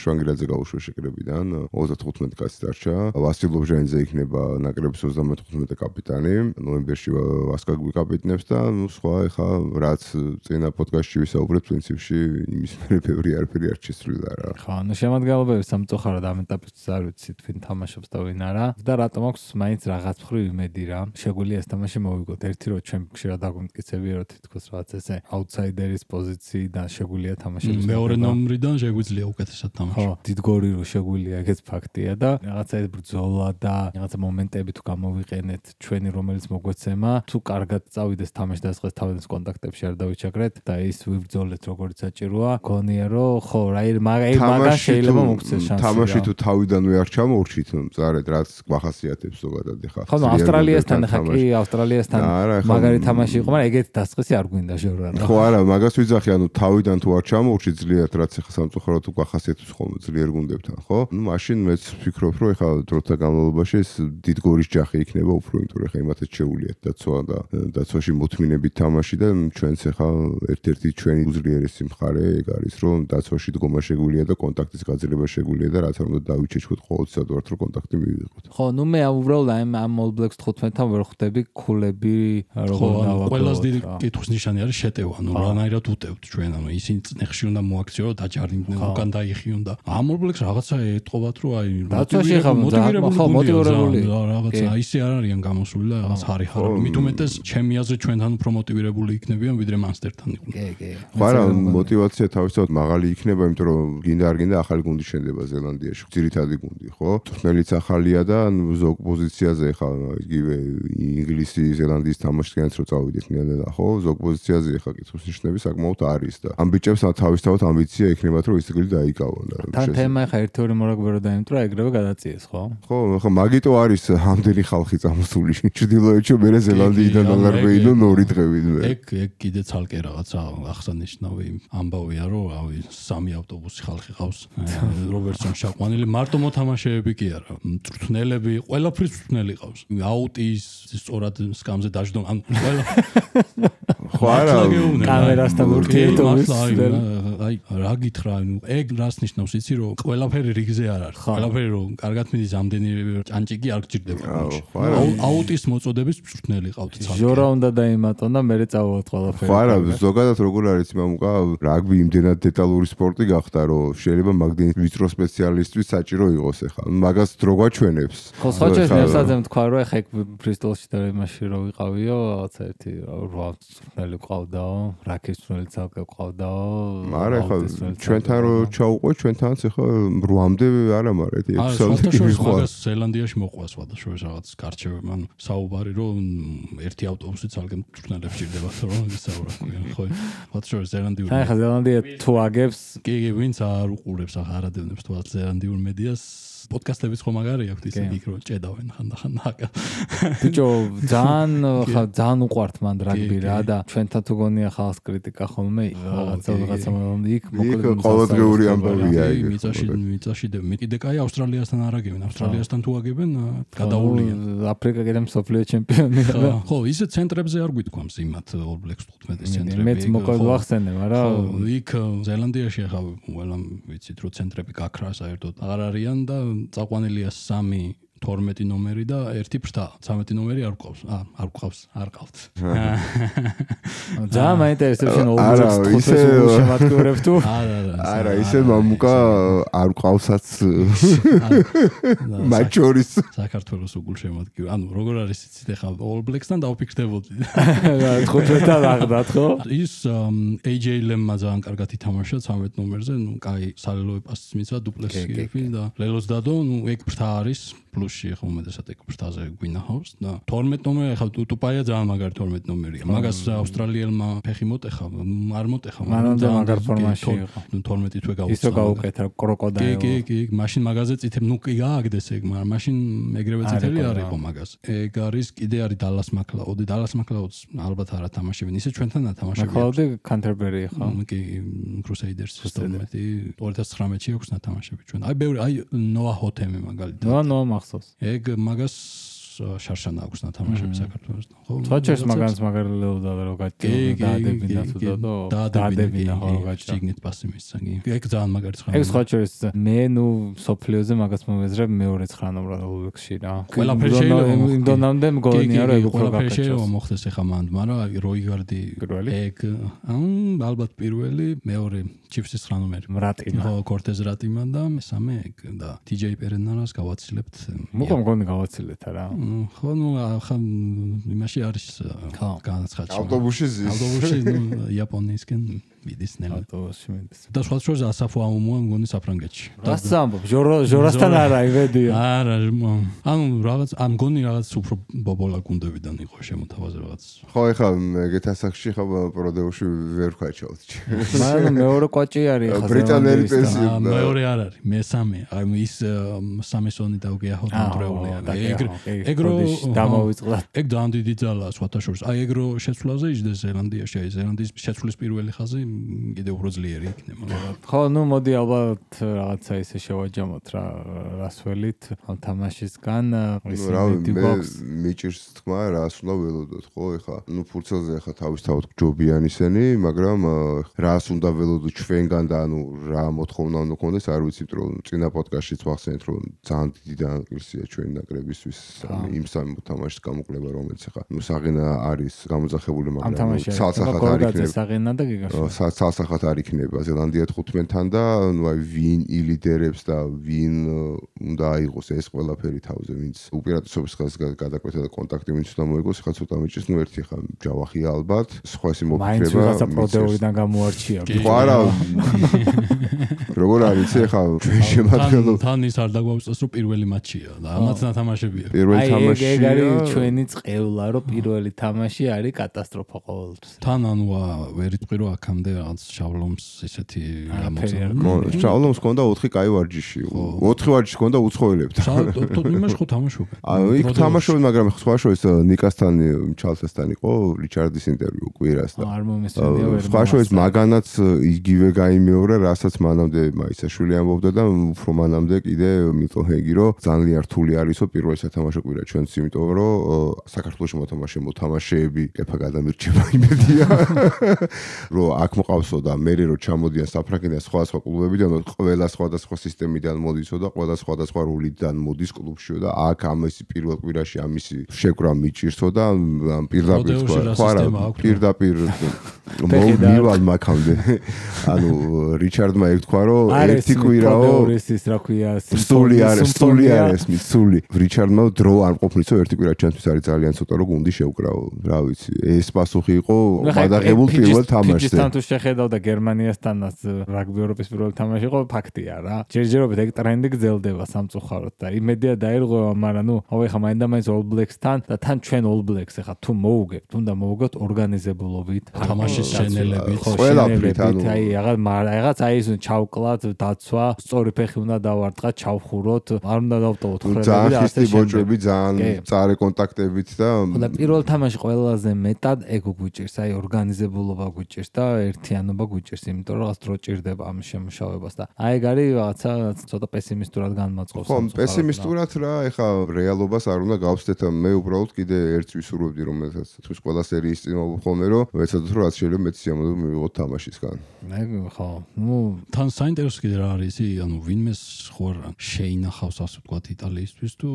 შვანგრაძე გაუშვა შეკრებიდან 35 კაცი დარჩა. ვასილ ლობჟანიძე იქნება ნაკრების 35 კაპიტანი. ნოემბერში ვასკა გვიკაპიტნებს და ნუ სხვა ეხა რაც წინა პოდკასტში ვისაუბრეთ პრინციპში იმის მერე ბევრი არაფერი არ შესრულდა რა. ხო, ანუ შემოადგენლობები სამწუხაროდ ამ ეტაპის არ ვიცით ვინ თამაშობს და ვინ არა. და რატომ აქვს მაინც რაღაც მხრივ იმედი რა. შეგვიძლია ეს თამაში მოვიგოთ. ერთი რო ჩვენ ხშირად დაგვიმტკიცებია რომ თითქოს რაღაც ესე აუთსაიდერის პოზიცია და შეგვიძლია თამაშები. მეორე ნომრიდან შეგვიძლია უკეთესად თამაში. ხო, დიდგორი რო შეგვიძლია ეგეც ფაქტია და რაღაცა ეს ბრძოლა და რაღაცა მომენტები თუ გამოვიყენეთ ჩვენი რომელიც მოგვეცემა, თუ კარგად წავიდეს თამაში და ეს თავის კონტაქტებში არ დავიჩაგრეთ და ის ვიბრძოლეთ როგორც საჭიროა. გონია რომ ხო, რაი მაგ მაგა შეიძლება მოგცეს შანსი. თამაში თუ თავიდანვე არ გამოვურჩით მწარედ რაც გვახასიათებს ზოგადად ახლა ხო ავსტრალიასთან ახლა კი ავსტრალიასთან მაგარი თამაში იყო მაგრამ ეგეთ დასწყისი არ გვინდა შევ რა. ხო არა მაგას ვიძახი ანუ თავიდან თუ არ ჩამოვურჩი ძლიერად რაც ახლა სამწუხაროდ გვახასიათებს ხოლმე ძლიერ გუნდებთან ხო? მაშინ მეც ვფიქრობ რომ ახლა დროთა განმავლობაში ეს დიდგორის ჯახი იქნება უფრო იმიტომ რომ იმათაც შეუულიათ დაცვა და დაცვაში მოთმინებით თამაში და ჩვენც ახლა ერთ-ერთი ჩვენი უძლიერესი მხარე ეგ არის რომ დაცვაში დგომა შეგვიძლია და კონტაქტის გაძლება შეგვიძლია და რაც არ უნდა დავიჩეჩოთ ყოველ 150 დოლარით რო კონტაქტი მივიღოთ. ხო, ნუ მე უბრალოდ ამ ამ All Blacks 15-თან ვერ ხვდები ქულები როგორ დავაკავოთ. ყველას დიდი კითხვის ნიშანი არის შეტევა, ნუ რანაირად უტევთ ჩვენ, ანუ ისინი წნეხში უნდა მოაქციო და დაჯარიმდნენ, უკან დაიხიონ და ამ All Blacks რაღაცა ეტყობათ რომ აი მოტივირებული ხო მოტივირებული რაღაცა ისე არ არიან გამოსული და რაღაც ხარი ხარ. მით უმეტეს ჩემი აზრით ჩვენთან უფრო მოტივირებული იქნებიან ვიდრე მასტერთან იყვნენ. კი, კი. ხო არა, მოტივაცია თავისთავად მაღალი იქნება, იმიტომ რომ გინდა არ გინდა ახალი გუნდი შენდება ზელანდიაში, ძირითადი გუნდი. ხო თურქნელიც ახალია და ზოგ პოზიციაზე ხა იგივე ინგლისი ზელანდიის თამაშგანაც რო წავიდეთ ნელა ხო ზოგ პოზიციაზე ხა კითხვის ნიშნები საკმაოდ არის და ამ ბიჭებს თავისთავად ამბიცია იქნებათ რომ ის გილი დაიკავონ და თან თემა ხა ერთი ორი მორაგბერო დაიმტრა ეგრევე გადაწიეს ხო? ხო ხა მაგიტო არის ამდენი ხალხი წამოსული. ჩრდილოეთში მე ზელანდიიდან აღარბეინო ნორი დღევით მე. ეგ ეგ კიდე ცალკე რაღაცა აღსანიშნავი ამბავია რომ რავი სამი ავტობუსი ხალხი ყავს რობერტსონ შაყვანილი მარტო მოთამაშეები კი არა. მწვრთნელები ყველაფრის მწვრთნელი ყავს. აუტის სწორად სკამზე დაждო ან ყველა ხო არა კამერასთან ურთიერთობის აი რა გითხრა ეგ რას ნიშნავს? იცი რომ ყველაფერი რიგზე არ არის. ყველაფერი რომ კარგად მიდის ამდენი ჭანჭიკი არ გჭირდება. აუტის მოწოდების მწვრთნელი ყავთ ცალკე. ჟორა უნდა დაიმატონ და მე წავოთ ყველაფერი. ხო არა ზოგადად როგორ არის მამუკა რაგბი იმდენად დეტალური სპორტი გახდა რომ შეიძლება მაგდენი ვიწრო სპეციალისტვის საჭირო იყოს ახლა მაგას დრო გვაჩვენებს. ხო სხვა ჩემს მეცაძემ თქვა რომ ახლა ეგ ფრისტოლში და იმაში რომ ვიყავიო რაღაცა ერთი რა წვნელი ყავდაო რაკის წვნელი ცალკე ყავდაო არა ახლა ჩვენთან რო ჩაუყვე ჩვენთანაც ახლა 8-მდე არა მაგრამ ერთი 6-მდე მიყვა ზელანდიაში მოყვა სხვადასხვა რაღაც გარჩევები ანუ საუბარი რომ ერთი ავტობუსი ცალკე წვნელებს ჭირდება რომ ისაუბრა ხო? ხო ხო ზელანდიური ხა ზელანდია თუ აგებს? კი კი ვინც არ უყურებს ახ არადევნებს თუ ზელანდიურ მედიას პოდკასტებიც ხომ მაგარი აქვს ისე იქ რომ ჭედავენ ხანდახან ნაკა. ბიჭო, ძალიან ხა ძალიან უყვართ მან რაგბი რა და ჩვენთან თუ გონია ხალხს კრიტიკა ხოლმე რაღაცა რაღაცა იქ მოკლედ ყოველდღიური ამბავია იქ. მიწაში მიწაში კიდე კაი ავსტრალიასთან არ აგებენ, ავსტრალიასთან თუ აგებენ გადაულიან. აფრიკა კიდე მსოფლიო ჩემპიონია რა. ხო, ისე ცენტრებზე არ გვითქვამს იმათ All Blacks 15-ის ცენტრები. მეც მოკლედ ვახსენე, მაგრამ იქ ზელანდიაში ახლა ყველა ვიცით რომ ცენტრები გაქრა საერთოდ აღარ არიან და წაყვანილია სამი 12 ნომერი და ერთი ფრთა. 13 ნომერი არ გვყავს. აა, არ გვყავს, არ ყავთ. ძალიან მაინტერესებს შენ ოღონდ ისე შემატკივრებ თუ? არა, არა. არა, ისე მამუკა არ გვყავსაც. მათ შორის საქართველოს უგულ შემატკივრე. ანუ როგორ არის იცით ახლა All Blacks-თან დავფიქრდებოდი. რა, 15-თან აღდათ ხო? ის AJ Lemma ძალიან კარგად ითამაშა 13 ნომერზე. ნუ კაი, სალელოე პასიც მისცა, დუპლექსი გირფი და ლელოს დადო, ნუ ეგ ფრთა არის. პლუსში ახლა უმეტესად ეგ ფრთაზე გვინახავს და 12 ნომერი ახლა თუ ტუპაია ძალიან მაგარი 12 ნომერია. მაგას ავსტრალიელმა ფეხი მოტეხა, არ მოტეხა, მანამდე ძალიან მაგარ კი, ფორმაში იყო. ნუ 12 თვე გაუწა. ისო გაუკეთა კი, კროკოდაილ კი, კი, მაშინ მაგაზე წითებ, ნუ კი გააგდეს ეგ, მაგრამ მაშინ ეგრევე წითელი არ იყო მაგას. ეგ არის კიდე არის დალას მაკლაუდი, დალას მაკლაუდს ალბათ არა თამაშებენ, ისე ჩვენთან ათამაშებენ. მაკლაუდი კანტერბერი ხო კი Crusaders სისტემეთი 2019-ში აქვს ნათამაშები ჩვენ. აი ბევრი, აი ნოა ჰოთემი მაგალითად. ნო ნო მახსოვს ეგ მაგას ა, შარშან აქვს ნათამაშები საქართველოს. ხო? რაღაცებს- მაგანს მაგარლეო და რო კი, გაჭი კი, დაადებინა თუ და დაადებინა დაადებინა ხო შიგნით პასი მისცა კი. ეგ ძალიან მაგარი ცხრა. ეგ შორის მე ნუ სოფლიოზე მაგას მოვეზრებ მეორე ცხრანობრად ოლბექსში რა ყველაფერი შეიძლება მოხდეს. იმ დონამდე მგონია რომ ეგ უფრო ყველაფერი შეიძლება გაკეთოს მოხდეს ახლა მანდ, მაგრამ აი როიგარდი ეგ ამ ალბათ პირველი, მეორე ჩიფსის ხრანომერი. მრატინა ხო, კორტეზ რატიმა და მესამე ეგ და TJ პერენარას გავაცილებთ. მოგო მგონი გავაცილეთ რა ხო, ნუ ახლა იმაში არის განაცხადში. ავტობუსში ზის ავტობუსში ნუ იაპონიისკენ მიდის ნელი. ავტობუსში მიდის და სხვა შორის ასაფო ამოა მგონი საფრანგეთში. რას ამბობ ჟორასთან არა ივედია არა, ანუ რაღაც ამ გონი რაღაც უფრო ბობოლა გუნდებიდან იყო შემოთავაზე რაღაც. ხო ეხლა ეგეთ ასაკში ხა პროდეუში ვერ ვქაჩავთ მაგრამ მეორე კვაჭი არის ხა ბრიტანელი ზელანდიისთან. პენსი. ა, მეორე არ არის, მესამე. აი ის ამ, სამესონი დავგეახო აა, კონტროლი. და ეგ კი, ეგ რო ბოდიში დამოვიწყდა ეგ ძალიან დიდი ძალაა სხვათა შორის. აი ეგ რო შეცვლაზე იჯდეს ზელანდიაში, აი ზელანდიის შეცვლის პირველი ხაზი კიდე უფრო ძლიერი იქნება. ხო ნუ მოდი ალბათ რაღაცა ისე შევაჯამოთ რა რასველით ამ თამაშისგან ისე რავი მეტი მე გვაქვს მიჭირს თქმა რას უნდა ველოდოთ ხო ეხლა ნუ ფურცელზე ეხლა თავისთავად ჯობიან ისენი მაგრამ რას უნდა ველოდოთ ჩვენგან და ანუ რა მოთხოვნა უნდა გქონდეს არ ვიცით რომ წინა პოდკასტშიც ვახსენეთ რომ ძალიან დიდი დაანკრისია ჩვენი ნაკრებისთვის ამ იმ სამი მოთამაშის გამოკლება რომელიც ეხლა ნუ საღინა არის გამოძახებული ამ მაგრამ ნუ თამაში ცალსახად არ გორგაძე იქნება. საღინა და გიგაშო სა- ცალსახად არ იქნება ზელანდია 15-თან და ნუ აი ვინ ილიდერებს და ვინ უნდა აიღოს ეს ყველაფერი თავზე ვინც უპირატესობის ხელს გა- გადაკვეთა და კონტაქტი ვინც უნდა მოიგოს ხა ცოტა მიჭის ნუ ერთი ხა ჯავახია ალბათ სხვა ის მაინც მიწევს. პროდეურიდან გამოარჩია კი. ხო არა როგორ არის ეხა ჩვენ შემადგენლო თან ის არ დაგვაუწეს რომ პირველი მატჩია და ამაც ნათამაშებია. პირველი აი ეგ თამაშია. არის ჩვენი წყევლა რომ პირველი თამაში არის კატასტროფა ყოველთვის. თან ანუ ა, ვერ იტყვი რომ აქამდე რაღაც შავლომს ისეთი არ გამოწა. შავლომს ჰქონდა 4 კაი ვარჯიში. 4 ვარჯიში ჰქონდა უცხოელებთან. შავლ იმაში ხო თამაშობენ. ანუ იქ თამაშობენ, მაგრამ სხვა შორის ა, ნიკასთან, ჩალსესთან იყო რიჩარდის ინტერვიუ კვირას და არ მომესმენია ვერ სხვა შორის მაგანაც ა, იგივე გაიმეორა, რასაც მანამდე მაისაშვილი ამბობდა და უფრო მანამდე კიდე მიტოჰეგი, რომ ძალიან რთული არისო პირველი სათამაშო კვირა ჩვენც, იმიტომ რომ საქართველოს მოთამაშე მოთამაშეები კეფა გადამირჩება იმედია, რომ აქ მოყავსო და მე რო ჩამოდიან საფრანგეთიდან სხვა სხვა კლუბებიდან, ყველა სხვადასხვა სისტემიდან მოდისო და ყველა სხვადასხვა როლიდან მოდის კლუბშიო და აქ ამისი პირველ კვირაში ამისი შეკრა მიჭირსო და ამ პირდაპირ როდეოში რა პირდაპირ მივალ მაქამდე. ანუ რიჩარდმა ეგ თქვა რომ ერთი კვირაო პროდეურის ის რა ქვია სული არის სული არის ესმის სული. რიჩარდმა დრო არ ყოფნისო ერთი კვირა ჩემთვის არის ძალიან ცოტა რომ გუნდი შევკრავო რა ვიცი ეს პასუხი იყო ხა, გადაღებულ პირველ თამაშზე. ფიჯისთან თუ შეხედავ და გერმანიასთანაც რაგბი ევროპის პირველი თამაში იყო ფაქტია რა ჯერჯერობით ეგ ტრენდი გრძელდება სამწუხაროდ და იმედია დაირღვევა მაგრამ ნუ აუ ეხა მაინდა მაინც All Blacks-თან და თან ჩვენ All Blacks ეხა თუ მოუგებთ უნდა მოუგებთ ორგანიზებულობით. თამაშის შენელებით. ხო, ყველაფრით, შენელებით, ანუ- აი რაღაც რაღაც აი ეს ჩავკლათ დაცვა სწორი ფეხი უნდა დავარტყათ ჩავხუროთ არ უნდა დავტოვოთ ძალიან და ასე შემდეგ. ბოჭები ძალიან წარე კონტაქტებით და ხო და პირველ თამაში ყველაზე მეტად ეგო გვიჭირს, აი ორგანიზებულობა გვიჭირს და ერთიანობა გვიჭირს, იმიტომ რომ რაღაც დრო ჭირდება ამ შემუშავებას და აი ეგ არის რაღაცა ცოტა პესიმისტურად განმაწყობს. ხო, პესიმისტურად რა, ეხა რეალობას არ უნდა გავხსნეთ, მე უბრალოდ კიდე ერთს ვისურვებდი, რომელსაც თვითონ ყველა სერიის წინ მოვხოლმე, რომ ვეცადოთ რომ რაც შეიძლება მეც მივიღოთ თამაშისგან. მე ხო, ნუ თან საინტერესო კიდე რა არის ისი, ანუ ვინმეს ხო არ შეინახავს ასე ვთქვათ იტალიისთვის თუ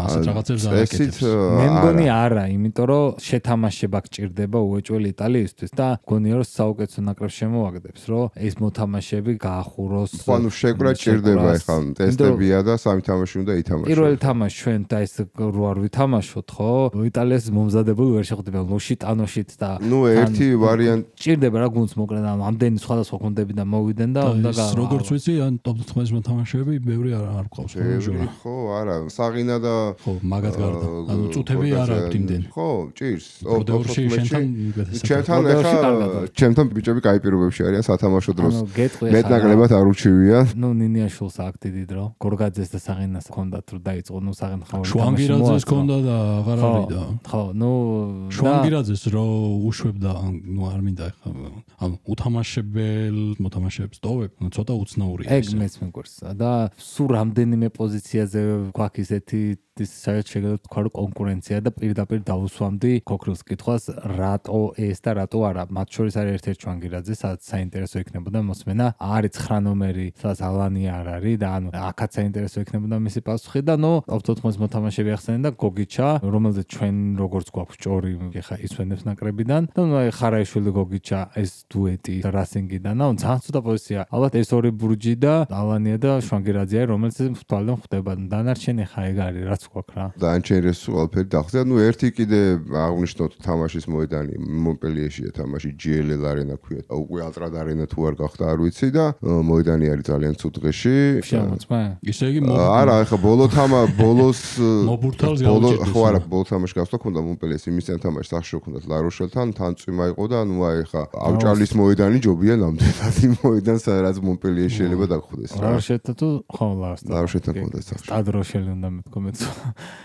მასეთ რაღაცებს წესით ააკეთებს. მე მგონი არა, იმიტომ რომ შეთამაშება გჭირდება უეჭველი იტალიისთვის და გონია რომ საუკეთესო ნაკრებს შემოაგდებს, რომ ეს მოთამაშეები გაახუროს. ხო, ანუ შეკრა ჭირდება ეხლა ტესტებია და სამი თამაში უნდა ითამაშო. პირველი თამაში ჩვენ და ეს რო არ ვითამაშოთ, ხო? იტალიას მომზადებული ვერ შეხვდება ლოში ტანოშიც და ნუ ერთი ვარიანტი ჭირდება რა გუნდს მოკლედ ამ ამდენი სხვადასხვა გუნდები და მოვიდნენ და უნდა და ეს როგორც ვიცი, ან ტოპ 15 მოთამაშეები ბევრი არ არ გყავს ხო? ბევრი ხო, არა, საღინა და ხო, მაგათ გარდა. ანუ წუთები არ აქვს იმდენი. ხო, ჭირს. პროდეურში შენთან უკეთესად. ჩემთან პროდეურში ეხა ჩემთან ბიჭები კაი პირობებში არიან სათამაშო დროს. ანუ გეტყვი მეტ ახლა რა. ნაკლებად არ უჩივიან. ნუ ნინიაშვილს აქ დიდი დრო გორგაძეს და საღინას ჰქონდათ რომ დაიწყო ნუ საღინხავი შვანგირაძეს ქონდა და აღარ არის და ხო ნუ შვანგირაძეს რო უშვებდა ნუ არ მინდა ეხლა ანუ უთამაშებელ მოთამაშეებს ტოვებ ნუ ცოტა უცნაურია ეგ მეც მეგვერს და სულ რამდენიმე პოზიციაზე გვაქვს ისეთი ის საერთოდ შეიძლება თქვა რომ კონკურენცია და პირდაპირ დაუსვამდი ქოქროს კითხვას რატო ეს და რატო არა? მათ შორის არის ერთ-ერთი შვანგირაძე სადაც საინტერესო იქნებოდა მოსმენა. არის 9 ნომერი სადაც ალანი არ არის და ანუ აქაც საინტერესო იქნებოდა მისი პასუხი და ნუ ოპტოთმოს მოთამაშეები ახსენენ და გოგიჩა რომელზეც ჩვენ როგორც გვაქვს ჭორი ეხა ისვენებს ნაკრებიდან. და ნუ აი ხარაიშვილი გოგიჩა ეს დუეტი რასინგიდან. ანუ ძალიან ცუდა პოზიცია ალბათ ეს ორი ბურჯი და ალანია და შვანგირაძეა რომელიც თვალდან ხვდება დანარჩენი ხა ეგ არის. რაც გვაქვს რა დაანჩერეს ყველაფერი დახზე. ნუ ერთი კიდე აღნიშნოთ თამაშის მოედანი მონპელიეშია თამაში GLL არენა ქვია. უკვე ალტრად არენა თუ არ გახდა არ ვიცი და მოედანი არის ძალიან ცუდ დღეში. შემოწმე ისე იგი ა, არა, ეხა ბოლო თამა ბოლოს მობურთალს ბოლო გაუჭირდეს, ხო არა, რა. ბოლო თამაში გასვლა ქონდა მონპელიეს იმისთან თამაში სახში ქონდათ ლაროშელთან, თან წვიმა იყო და ნუ აი ეხა ავჭალის მოედანი ჯობია ნამდვილად იმ მოედანს რაც მონპელიეს შეიძლება დაგხვდეს რა. შეთა თუ ხო ლარს ლაროშელთან ქონდა სახში. სტადროშელი უნდა მეთქო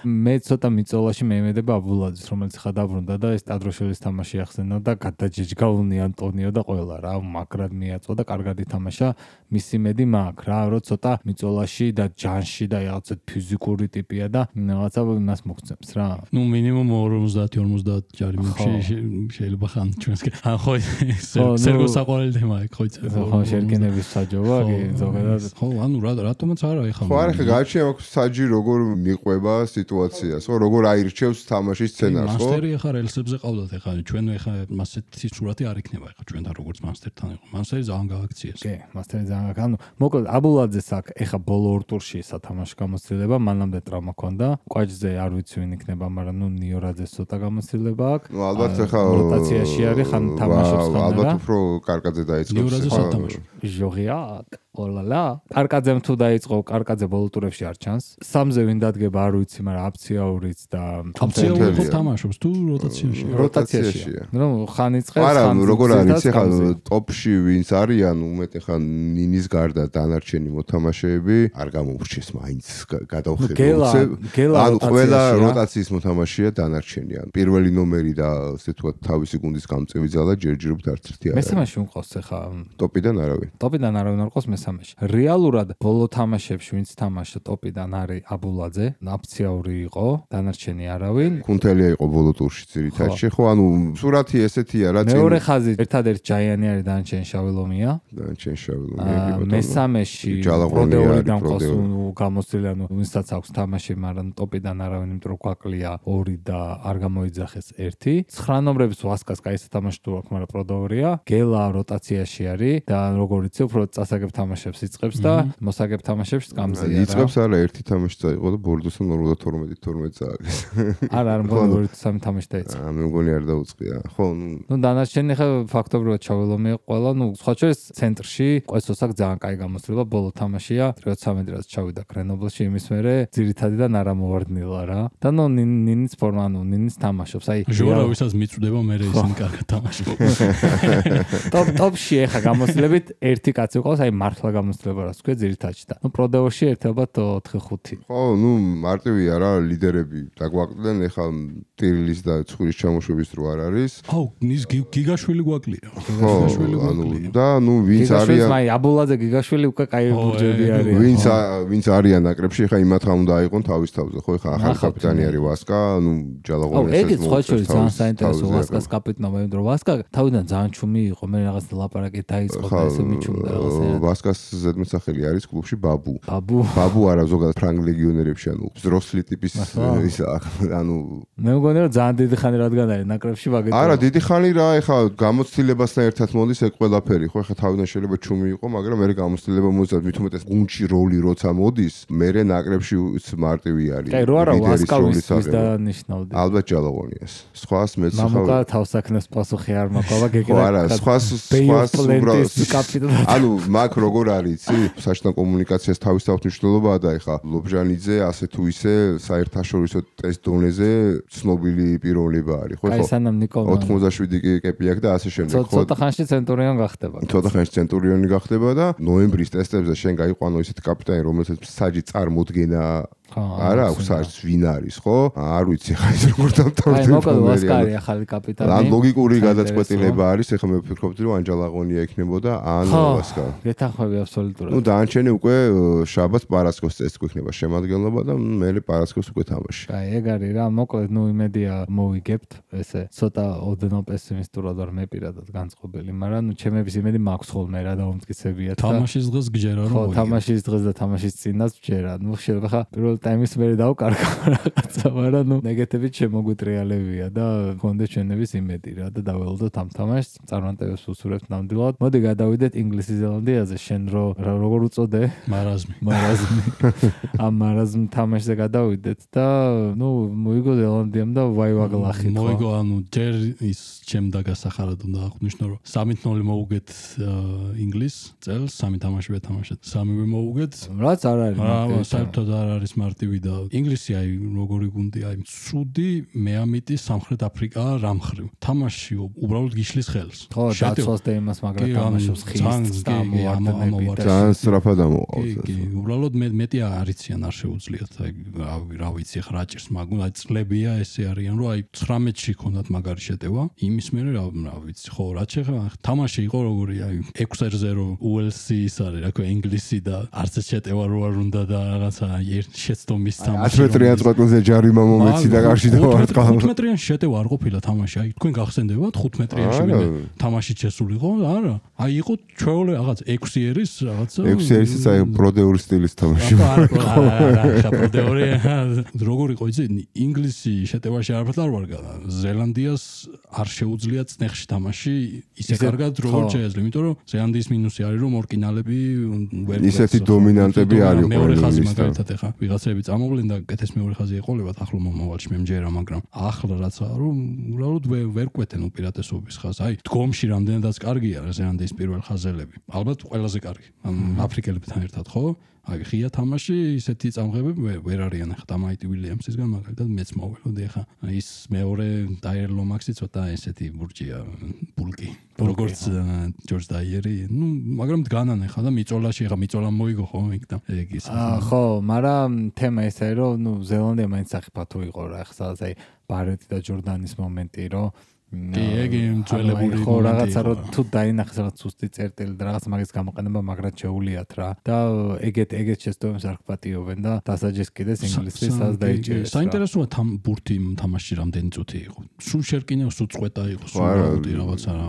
მე ცოტა მიწოლაში მეიმედება აბულაძის რომელიც ხა დაბრუნდა და ეს სტადროშელის თამაში ახსენა და გადაჯიჯგაუნი ანტონიო და ყველა რა მაგრად მიაწვა და კარგად ითამაშა მისი მედი მაგ რა რომ ცოტა მიწოლაში და ჯანში და რაღაცა ფიზიკური ტიპია და რაღაცა იმას მოგცემს რა. ნუ მინიმუმ 50-50 ჯარიმებში ხო. შე- შეიძლება ხან ჩვენს ან ხო სერგო საყვარელი თემა იქ ხო იცი? ხო შერკინების საჯობა კი ზოგადად. ხო ანუ რა რატომაც არა ეხლა ხო არა ხა გაჩნია აქვს საჯი როგორ მიყვება სიტუაციას ხო? როგორ აირჩევს თამაშის სცენარს ხო? მასტერი ახლა რელსებზე ყავდათ ახლა ჩვენ ახლა მასეთი სურათი არ იქნება ახლა ჩვენთან როგორც მასტერთან იყო. მასტერი ძალიან გააქციეს. კი მასტერი ძალიან აქ. ანუ მოკლედ აბულაძეს აქ ეხა ბოლო ორ ტურში სათამაშო გამოცდილება მანამდე ტრავმა ჰქონდა კვაჯზე არ ვიცი ვინ იქნება მაგრამ ნუ ნიორაძეს ცოტა გამოცდილება აქვს. ნუ ალბათ აა, ხა როტაციაში არის ხან თამაშობს ხან ალბათ არა უფრო კარკაძე დაიწყოს ნიურაძე ხო? სათამაშო ჟოღიაკ ოლალა. კარკაძემ თუ დაიწყო კარკაძე ბოლო ტურებში არ ჩანს. სამზე ვინ დადგება არ ვიცი მაგრამ აფციაურიც და აფცია თუნთელია. უფრო თამაშობს თუ როტაციაში? როტაციაშია ნუ ხან იწყებს არა ხან როგორ ძირს და არის ხა ტოპში ვინც არიან უმეტე ხა ნინის გარდა დანარჩენი მოთამაშეები არ გამოურჩეს მაინც გა- გადავხედო გელა- უცებ. გელა ანუ ყველა როტაციის მოთამაშეა დანარჩენი ან პირველი ნომერი და ასე თქვა თავისი გუნდის გამწევი ძალა ჯერჯერობით არც ერთი არ არის. მესამეში უმყავს ახლა ტოპიდან არავინ. ტოპიდან არავინ არ ყავს მესამეში. რეალურად ბოლო თამაშებში ვინც თამაშა ტოპიდან არის აბულაძე, აფციაური იყო, დანარჩენი არავინ. კუნთელია იყო ბოლო ტურში ძირითადში ხო ანუ სურათი ესეთია რა მეორე ხაზი ერთადერთ ჯაიანი არის დანარჩენი შავილომია. დანარჩენ აა, შავილო მესამეში ყავს პროდეორი. გამოსწილი, ანუ ვინცაც აქვს თამაში, მაგრამ ტოპიდან არავინ იმიტომ რომ ქვაკლია 2 და არ გამოიძახეს 1. 9 ნომრების ვასკას კაი სათამაშო თუ აქვს, მაგრამ პროდეორია. გელა როტაციაში არის და როგორ იცი, უფრო წასაგებ თამაშებს იწყებს და მოსაგებ თამაშებს სკამზეა რა. იწყებს არა ერთი თამაში წაიღო და ბორდოსთან 52 12 წააგეს არა, არ მგონი 2-3 თამაში დაიწყო. აა მე მგონი არ დაუწყია ხო ნუ ნუ დანარჩენი ხა ფაქტობრივად ჩაველომია ყველა, ნუ სხვა შორის ცენტრში ყვესოსაკ ძალიან კაი გამოსწრება ბოლო თამაშია, 33 რაც ჩავიდა კრენობლში იმის მერე, ძირითადიდან არ ამოვარდნილა რა. და ნუ ნინ- ნინიც ფორმა, ნუ ნინიც თამაშობს, აი ჟორა ვისაც მიწვდება მე ისინი კარგად თამაშობენ ტოპ ტოპში ხა გამოსწრებით ერთი კაცი ყავს, აი მართლა ახლა გამოცდილება რაც თქვი ძირითადში და ნუ პროდეოში ერთალბათ 4-5. ხო, ნუ მარტივია რა, ლიდერები დაგვაკლდნენ, ეხლა ტირილის და ცხვრის ჩამოშვების რო არ არის. აუ, ნის გიგაშვილი გვაკლია. გიგაშვილი გვაკლია. და ნუ ვინც არიან გიგაშვილი, მაი აბულაძე გიგაშვილი უკვე კაი ბურჯები არის. ვინც ვინც არიან ნაკრებში, ეხლა იმათა უნდა აიღონ თავის თავზე, ხო, ეხლა ახალი კაპიტანი არის ვასკა, ნუ ჯალაღოლის ეს მოუწევს. ხო, ეგეც ხო, ძალიან საინტერესო ვასკას კაპიტნა მე რომ ვასკა თავიდან ძალიან ჩუმი იყო, მე რაღაც ლაპარაკი დაიწყო და ესე მიჩუმდა რაღაცა. ვასკა ვასკას ზედმეტსახელი არის კლუბში ბაბუ. ბაბუ. ბაბუ არა ზოგადად ფრანგ ლეგიონერებში ანუ ზროსლი ტიპის ის ანუ მე მგონი რომ ძალიან დიდი ხანი რადგან არის ნაკრებში ვაგეთ. არა დიდი ხანი რა ეხლა გამოცდილებასთან ერთად მოდის ეგ ყველაფერი ხო? ეხლა თავიდან შეიძლება ჩუმი იყო მაგრამ მე გამოცდილება მოძად მithumetes გუნჩი როლი როცა მოდის მე ნაკრებში მარტივი არის კი რო არა ვასკავის დანიშნავდი ალბათ ჯალაღონიას სხვას მეც ხა მამუკა თავსაქნეს პასუხი არ მაყვა გეკრა არა სხვას სხვას უბრალოდ ანუ მაგ როგორ არის იცი? საერთო კომუნიკაციას თავისთავად მნიშვნელობაა და ეხლა ლობჟანიძე ასე თუ ისე საერთაშორისო ტესტ დონეზე ცნობილი პიროვნება არის ხო? აი სანამ ნიკოლა 87 კეპი აქვს და ასე შემდეგ ხო? ცოტა ხანში ცენტურიონი გახდება. ცოტა ხანში ცენტურიონი გახდება და ნოემბრის ტესტებზე შენ გაიყვანო ისეთი კაპიტანი რომელსაც საჯი წარმოდგენა არა აქვს არც ვინ არის ხო? არ ვიცი ხა ის როგორ დავთავრდი აი მოკლედ ვასკარი ახალი კაპიტანი. ან ლოგიკური გადაწყვეტილება არის ეხლა მე ვფიქრობდი რომ ანჯალაღონია ექნებოდა ან ვასკა. გეთანხმები აბსოლუტურად. ნუ დაანჩენი უკვე შაბათს პარასკოს წესს გვექნება შემადგენლობა და მე პარასკოს უკვე თამაში. აი ეგ არის რა მოკლედ ნუ იმედია მოვიგებთ ესე ცოტა ოდნავ პესიმისტურად ვარ მე პირადად განწყობილი მაგრამ ნუ ჩემების იმედი მაქვს ხოლმე რა დაუმტკიცებიათ და თამაშის დღეს გჯერა რომ ხო თამაშის დღეს და თამაშის წინაც ჯერა ნუ შეიძლება ხა პირველ ტაიმის მერე დავკარგა რაღაცა, მაგრამ ნუ ნეგატივით შემოგვიტრიალებია და გქონდა ჩვენების იმედი რა და დაველოდოთ ამ თამაშს, წარმატებას უსურვებთ ნამდვილად. მოდი გადავიდეთ ინგლისი ზელანდიაზე, შენ რო როგორ უწოდე? მარაზმი. მარაზმი. ამ მარაზმ თამაშზე გადავიდეთ და ნუ მოიგო ზელანდიამ და ვაივაგლახი მოიგო ანუ ჯერ ის ჩემ დაგასახარად უნდა აღვნიშნო რომ 3-0 მოუგეთ ინგლის წელს, სამი თამაში ვეთამაშეთ. სამივე მოუგეთ. რაც არ არის. აა საერთოდ არ არის მარტივი და ინგლისი აი როგორი გუნდი აი ცუდი მეამიტი სამხრეთ აფრიკა რამხრივ. თამაში უბრალოდ გიშლის ხელს. ხო დაცვას და იმას მაგრამ თამაშობს ხის და ამოვარდნები ძალიან სწრაფად ამოყავს კი უბრალოდ მე მეტი არიციან არ შეუძლიათ. აი რა ვიცი ხა რაჭირს მაგ აი წლებია ესე არიან რომ აი 19-ში ქონდათ მაგარი შეტევა. იმის მერე რა ვიცი ხო რა შეხა თამაში იყო როგორი აი 6-0 უელსი ის არის რა ქვია ინგლისი და არც შეტევა რო არ უნდა და რაღაცა შეცდომის თამაში. 10 მეტრიან წვეტზე ჯარიმა მომეცი და გარში დავარტყა. 5 მეტრიან შეტევა არ ყოფილა თამაში. აი თქვენ გახსენდებათ 5 მეტრიანში მე თამაში შესულიყო? არა. აი იყო ჩვეული რაღაც 6 ერის რაღაცა. 6 ერისიც აი პროდეური სტილის თამაში. არა, პროდეური. როგორ იყო იცი? ინგლისი შეტევაში არაფერ არ ვარ გადა. ზელანდიას არ შეუძლია წნეხში თამაში ისე კარგად როგორ შეიძლება, იმიტომ რომ ზელანდიის მინუსი არის რომ ორკინალები ვერ ისეთი დომინანტები არ იყო. მეორე ხაზი მაგალითად ეხა ვიღაცები წამოვლენ და კეთეს მეორე ხაზი ეყოლებათ. ახლო მომავალში მე მჯერა მაგრამ ახლა რაცა რომ უბრალოდ ვერ კვეთენ უპირატესობის ხაზს. აი დგომში რამდენადაც კარგია ზელანდიის პირველ ხაზელები. ალბათ ყველაზე კარგი. აფრიკელებთან ერთად ხო აი ხია თამაში ისეთი წამღები ვერ არიან ახლა დამაიტი ვილიამსისგან მაგალითად მეც მოველოდი ახლა ის მეორე დაიერ ლომაქსი ცოტა ესეთი ბურჯია ბულკი როგორც ჯორჯ დაიერი ნუ მაგრამ დგანან ახლა და მიწოლაში ახლა მიწოლა მოიგო ხო იქ და ეგ ის ხო მაგრამ თემა ისაა რომ ნუ ზელანდია მაინც საფათო იყო რა ახლა აი ბარეტი და ჯორდანის მომენტი რომ კი, ეგი ძველებული ხო რაღაცა რომ თუ დაინახეს რაღაც სუსტი წერტილი და რაღაც მაგის გამოყენება მაგრად შეუულიათ რა და ეგეთ ეგეთ შეცდომებს არ ხპატიობენ და დასაჯეს კიდეს ინგლისის სას დაიჭერეს. საინტერესოა თამ ბურთი თამაში რამდენი წუთი იყო. სულ შერკინე სულ წვეტა იყო სულ რაუტი რაღაცა რა.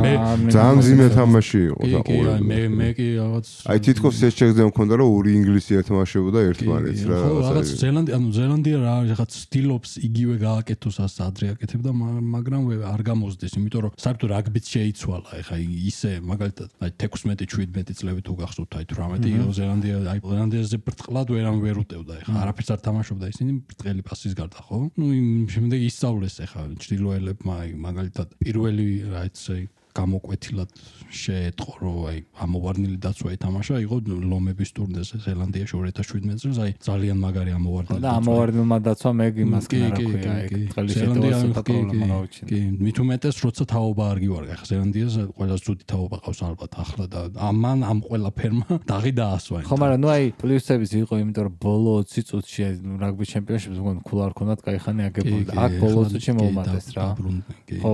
მე ძალიან ძიმე თამაში იყო და აი მე მე კი რაღაც აი თითქოს ეს შეგზე მქონდა რომ ორი ინგლისი ეთმაშებოდა ერთმანეთს რა. ხო რაღაც ზელანდია ანუ ზელანდია რა რაღაც სტილობს იგივე გააკეთოს ას ადრე აკეთებდა მაგრამ ამვე არ გამოზდეს, იმიტომ რომ საერთოდ რაგბიც შეიცვალა, ეხა ისე მაგალითად, აი 16-17 წლები თუ გახსოვთ, აი 18 ზელანდია, აი ზელანდიაზე ბრწყლად ვერამ ვერ უტევდა, ეხა არაფერს არ თამაშობდა ისინი ბრწყელი პასის გარდა, ხო? ნუ იმ შემდეგ ისწავლეს ეხა ჭრილოელებმა, აი მაგალითად პირველი რა იცი გამოკვეთილად შეეწყო რომ აი ამოვარდნილი დაცვა ეთამაშა იყო ლომების ტურნეზე ზელანდიაში 2017 წელს აი ძალიან მაგარი ამოვარდნილი და ამოვარდნილმა დაცვა მე იმას კი რა ქვია აი ყელი შეტევა პრობლემა გავჩინე კი მით უმეტეს როცა თაობა არ გივარ ახლა ზელანდიას ყველა ზუდი თაობა ყავს ალბათ ახლა და ამან ამ ყველა ფერმა დაღი დაასვა ხო მაგრამ ნუ აი პლუსების იყო იმიტომ რომ ბოლო 20 წუთში რაგბი ჩემპიონშიპს მგონი ქულა არ ქონდათ кай ხანი აგებული აქ ბოლო წუთში მომატეს რა ხო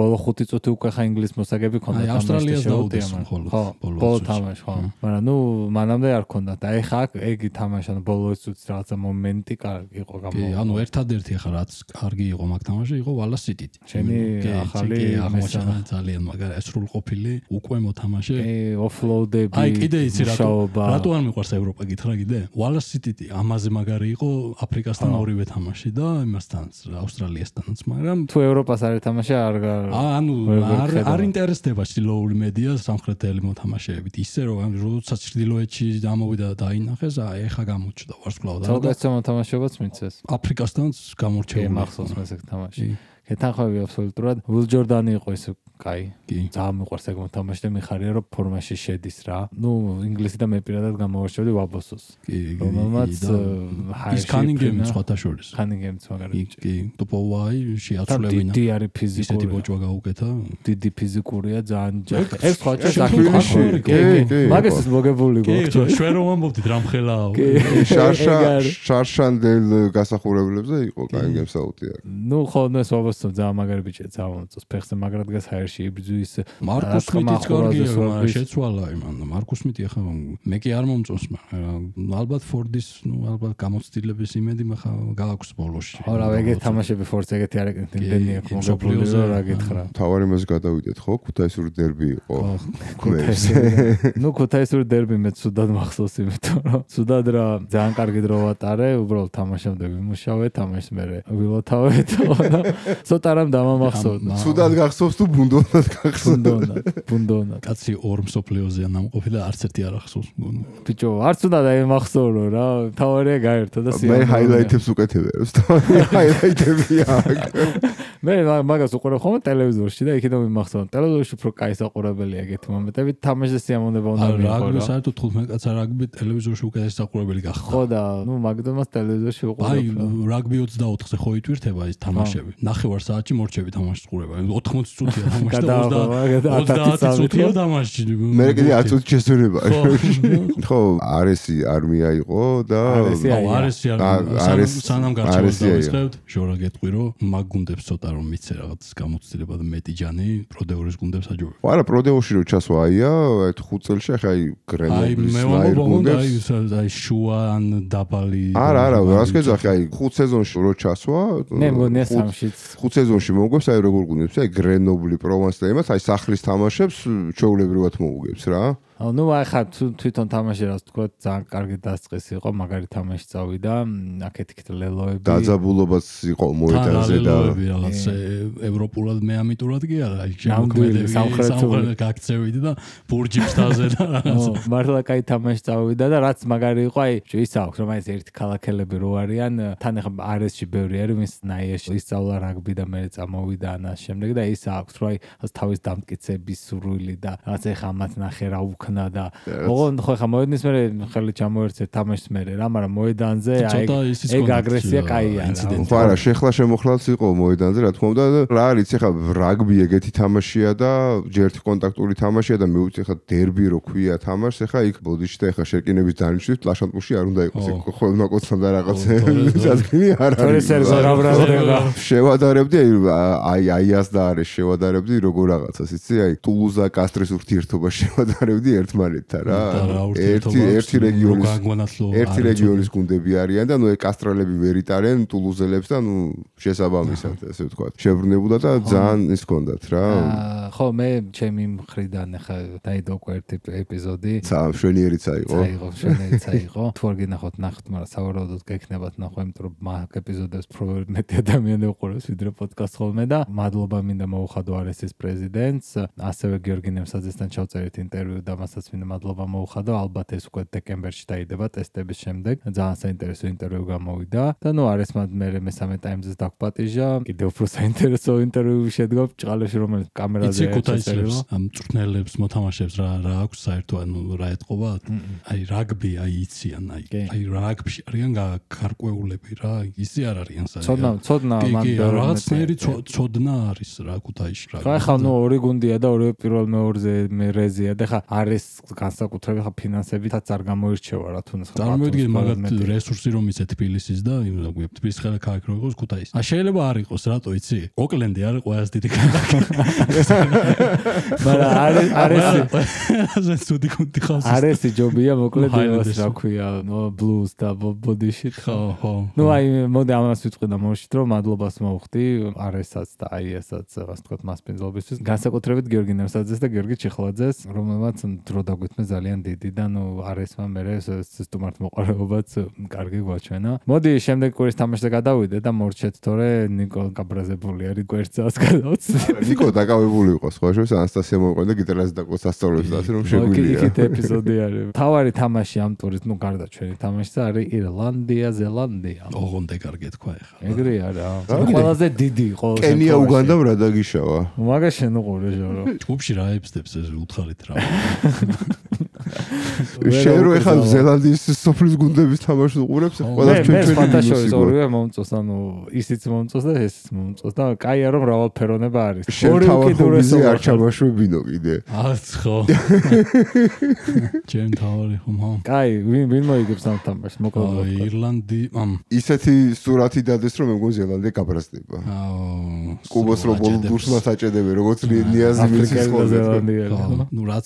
ბოლო 5 წუთი უკვე ხა ინგლისს მოსაგები ქონდათ ავსტრალიას დაუდეს ხო ბოლო თამაში ხო. მაგრამ ნუ მანამდე არ ქონდათ აი ხა ეგი თამაშან ბოლო წუთს რაღაცა მომენტი კარგი იყო გამო კი ანუ ერთადერთი ხა რაც კარგი იყო მაგ თამაში იყო ვალა სიტი ჩემი ახალი აღმოჩენა ძალიან მაგარი სრულყოფილი უკვე მოთამაშე კი ოფლოუდები აი კიდე იცი რატო რატო არ მიყვარს ევროპა გითხრა კიდე? ვალა სიტი ამაზე მაგარი იყო აფრიკასთან ორივე თამაში და იმასთანაც ავსტრალიასთანაც მაგრამ თუ ევროპას არ ეთამაშა არ ანუ არ არ ინტერესდება ჩრდილოური მედია სამხრეთელი მოთამაშეებით. ისე რომ როდესაც ჩრდილოეთში ამოვიდა და დაინახეს აი ეხა გამოჩნდა ვარსკვლავად და საერთოდ მოთამაშეობაც მიცეს? აფრიკასთანაც გამორჩეული. მახსოვს მე ეს თამაში ეთანხმები აბსოლუტურად. ვილ ჯორდანი იყო ეს კაი. ძალიან მიყვარს ეგ მოთამაშე და მიხარია რომ ფორმაში შედის რა. ნუ ინგლისი და მე პირადად გამოვარჩევდი ვაბოსოს. კი, რომელმაც ის კანინგემი სხვათა შორის. კანინგემიც მაგარი. კი, ტოპოვაი შეაცვლებინა. დიდი არის ფიზიკური. ისეთი ბოჭვა გაუკეთა. დიდი ფიზიკურია ძალიან ჯახი. ეს სხვა ჯახი. კი, კი. მაგას ის მოგებული გქონდა. კი, შვენ რომ ამბობდით რამხელა. კი, შარშა შარშანდელ გასახურებლებზე იყო კანინგემს აუტია. ნუ ხო, ნუ ეს ვაბოსო ძალიან მაგარი ბიჭია, ძალიან წოს ფეხზე მაგრად გას ჰაერში ფარში იბძვის მარკუს მიტიც კარგია შეცვალა იმან მარკუს მიტი ახლა მე კი არ მომწონს მაგრამ ალბათ ფორდის ნუ ალბათ გამოცდილების იმედი ხა გააქვს ბოლოში. ხო რა ეგეთ თამაშები ფორს ეგეთი არ ეკეთებინი აქ მოგებული რა გითხრა. თავარი მას გადავიდეთ ხო? ქუთაისური დერბი იყო ნუ ქუთაისური დერბი მე ცუდად მახსოვს იმიტომ რომ ცუდად რა ძალიან კარგი დრო ვატარე უბრალოდ თამაშამდე ვიმუშავე თამაშს მე ვილოთავე და ცოტა რამ დამამახსოვდა ცუდად გახსოვს თუ ბუნდო ბუნდოვნად გახსნა. ბუნდოვნად, ბუნდოვნად. კაცი ორ მსოფლიოზე ამყოფი და არც ერთი არ ახსოვს. ბიჭო, არც უნდა დაემახსოვრო რა. თავარია გაერთო და სია. მე ჰაილაიტებს უკეთებდი, რა. თავარი ჰაილაიტები აქვს. მე მაგას უყურებ ხოლმე ტელევიზორში და იქიდან მიმახსოვნა. ტელევიზორში უფრო კაი საყურებელია ეგეთ მომენტები. თამაშზე სიამოვნება უნდა მიიღო. რა, რაგბი საერთოდ 15 კაცს რაგბი ტელევიზორში უკეთეს საყურებელი გახდა. ხო და, ну, მაგდომას ტელევიზორში უყურებ. აი, რაგბი 24-ზე ხო იტვირთება ეს თამაშები. ნახევარ საათში მორჩები თამაშს ყურება. 80 წუთია 10 წუთია დამაში. მე კიდე 10 წუთი შესურება. ხო, არესი არმია იყო და არესი არის სანამ გარჩევას ჟორა გეტყვი რომ მაგ გუნდებს ცოტა რომ მიცე რაღაც გამოცდილება და მეტი ჯანი პროდეურის გუნდებს აჯობებ. ხო, არა პროდეურში რო ჩასვა აია, აი 5 წელში ახლა აი გრენობის გუნდებს აი შუა ან დაბალი. არა, არა, რას გეძახი აი 5 სეზონში რო ჩასვა. მე მგონია სამშიც. 5 სეზონში მოგვებს აი როგორ გუნდებს აი გრენობლი პროვანს და იმას აი სახლის თამაშებს ჩაულებრივად მოუგებს რა. ну აი ხა თვითონ თამაში რას თქვა ძალიან კარგად დასწყეს იყო მაგარი თამაში წავიდა აქეთიქით ლელოები. დაძაბულობას იყო მოიტანზე და რაღაც ევროპულად მეამიტურად კი არა ჯამქმედები სამხრეთული გაქცევით და ბურჯის დაზე და რაღაც. მართლა კაი თამაში წავიდა და რაც მაგარი იყო აი ის აქვს რომ აი ერთ ქალაქელები რო არიან თან ახლა არესში ბევრი არის ვინც ნაიერში ისწავლა რაგბი და მე წამოვიდა ანას შემდეგ და ის აქვს რომ აი თავის დამტკიცების სურვილი და რაც ეხა მათ ნახე რა უკ ხნა და ოღონდ ხო ხა მოედნის მე ხელი ჩამოერცე თამაშს მე რა მაგრამ მოედანზე აი ეგ აგრესია კაია ხო არა შეხლა შემოხლაც იყო მოედანზე რა თქმა უნდა რა არის ხა რაგბი ეგეთი თამაშია და ჯერთი კონტაქტური თამაშია და მეუწი ხა დერბი რო ქვია თამაშს ხა იქ ბოდიში და ხა შეკინების დანიშნვის პლაშანტუში არ უნდა იყოს იქ ხოლმე კოცთან და რაღაცე ჩადგინი არ არის. შევადარებდი აი აიას და არის შევადარებდი როგორ რაღაცას იცი აი ტულუზა კასტრის ურთიერთობა შევადარებდი ერთმანეთთან რა. ერთი ერთი რეგიონის ერთი რეგიონის გუნდები არიან და ნუ ეკასტრალები ვერიტარენ ტულუზელებს და ნუ შესაბამისად ესე ვთქვა. შებრუნებულა და ძალიან ის კონდათ რა. ხო მე ჩემი მხრიდან ახლა დაიდო ერთი ეპიზოდი. სამ შვენიერიც აიყო. აიყო შვენიერიც აიყო. თუ არ გინახოთ ნახოთ, მაგრამ სავარაუდოდ გექნებათ ნახო, იმიტომ რომ მაგ ეპიზოდებს უფრო მეტი ადამიანი უყურებს ვიდრე პოდკასტ ხოლმე და მადლობა მინდა მოუხადო არის ეს პრეზიდენტს, ასევე გიორგი ნემსაძესთან ჩავწერეთ ინტერვიუ და ამასაც მინდა მადლობა მოუხადო. ალბათ ეს უკვე დეკემბერში დაიდება ტესტების შემდეგ. ძალიან საინტერესო ინტერვიუ გამოვიდა და ნუ არის მათ მე მესამე ტაიმზეს დაგპატიჟა. კიდევ უფრო საინტერესო ინტერვიუ შედგა ჭყალეში რომელიც კამერაზე ეცეკვიტაისებს ამ წვრთნელებს მოთამაშეებს რა რა აქვს საერთო ანუ რა ეთყობა? აი რაგბი აი იციან აი აი რაგბში არიან გარკვეულები რა ისი არ არიან საერთოდ. ცოდნა ცოდნა მან რაღაცნაირი ცოდნა არის რა ქუთაისში რა. ხა ხა ნუ ორი გუნდია და ორივე პირველ მეორზე მე რეზია და ხა არის განსაკუთრებით ხა ფინანსებითაც არ გამოირჩევა რა თუნდაც ხა. წარმოიდგინე მაგათ რესურსი რომ იცე თბილისის და იმ თბილისის ხელა ქალაქი რო იყოს ქუთაისი. ა შეიძლება არ იყოს რატო იცი? ოკლენდი არის ყველაზე დიდი ქალაქი. მაგრამ არის არის ასე ცუდი გუნდი ხავს. არის ჯობია მოკლედ იმას რა ქვია ბლუს და ბოდიში ხო ხო. ნუ აი მოდი ამას ვიტყვი და მოშით რომ მადლობას მოუხდი RS-საც და IS-საც ასე ვთქვათ მასპინძლობისთვის. განსაკუთრებით გიორგი ნერსაძეს და გიორგი ჩიხლაძეს, რომელმაც დრო დაგვითმე ძალიან დიდი და ნუ RS-მა მე სტუმართ მოყარებობაც კარგი გვაჩვენა. მოდი შემდეგ კვირის თამაშზე გადავიდე და მორჩეთ თორე ნიკო გაბრაზებული არის კვერცას გადავწი. ნიკო დაკავებული იყო სხვა შორის ანასტასია მოყვება გიტარაზე და კოსასწავლებს და ასე რომ შეგვიძლია. იქით ეპიზოდი არის. თავარი თამაში ამ ტურის ნუ გარდა ჩვენი თამაშისა არის ირლანდია, ზელანდია. ოღონდ ეგარგე თქვა ეხლა. ეგრე არა. ყველაზე დიდი იყო. კენია უგანდა რა დაგიშავა. მაგას შენ უყურე ჟორო. ჯგუფში რა ეპსტებს ეს უთხარით რა. შენ რო ეხლა ზელანდიის სოფლის გუნდების თამაშს უყურებს, ყველა ჩვენ ჩვენ ფანტაშოის ორივე მომწოს, ანუ ისიც მომწოს და ესიც მომწოს და კაია რომ რავალფერონება არის. ორი უკიდურესი არ ჩამოშვებინო კიდე. აც ხო. ჩემ თავი ხომ ხო. კაი, ვინ ვინ მოიგებს ამ თამაშს? მოკლედ. ირლანდი, ამ ისეთი სურათი დადეს რომ მე მგონი ზელანდია გაბრაზდება. აო. კუბოს რო ბოლბურსმა საჭედები, როგორც ნიაზი მიცის ხოლმე. ნუ რაც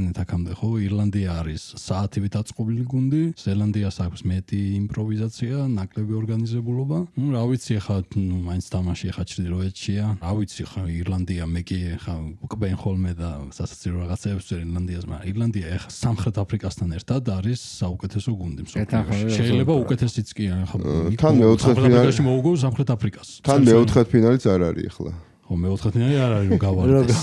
ვახსენეთ აქამდე ხო, ირლანდია არის საათივით აწყობილი გუნდი, ზელანდიას აქვს მეტი იმპროვიზაცია, ნაკლები ორგანიზებულობა. ნუ რა ვიცი ხა, მაინც თამაში ხა ჩრდილოეთშია. რა ვიცი ხა ირლანდია მე კი ხა უკბენ ხოლმე და სასაცილო რაღაცებს ვერ ირლანდიას, მაგრამ ირლანდია ხა სამხრეთ აფრიკასთან ერთად არის საუკეთესო გუნდი მსოფლიოში. შეიძლება უკეთესიც კი ხა თან მეოთხე ფინალში მოუგო სამხრეთ აფრიკას. თან მეოთხე ფინალიც არ არის ხლა. ხო მეოთხე ფინალი არ არის რომ გავარდეს.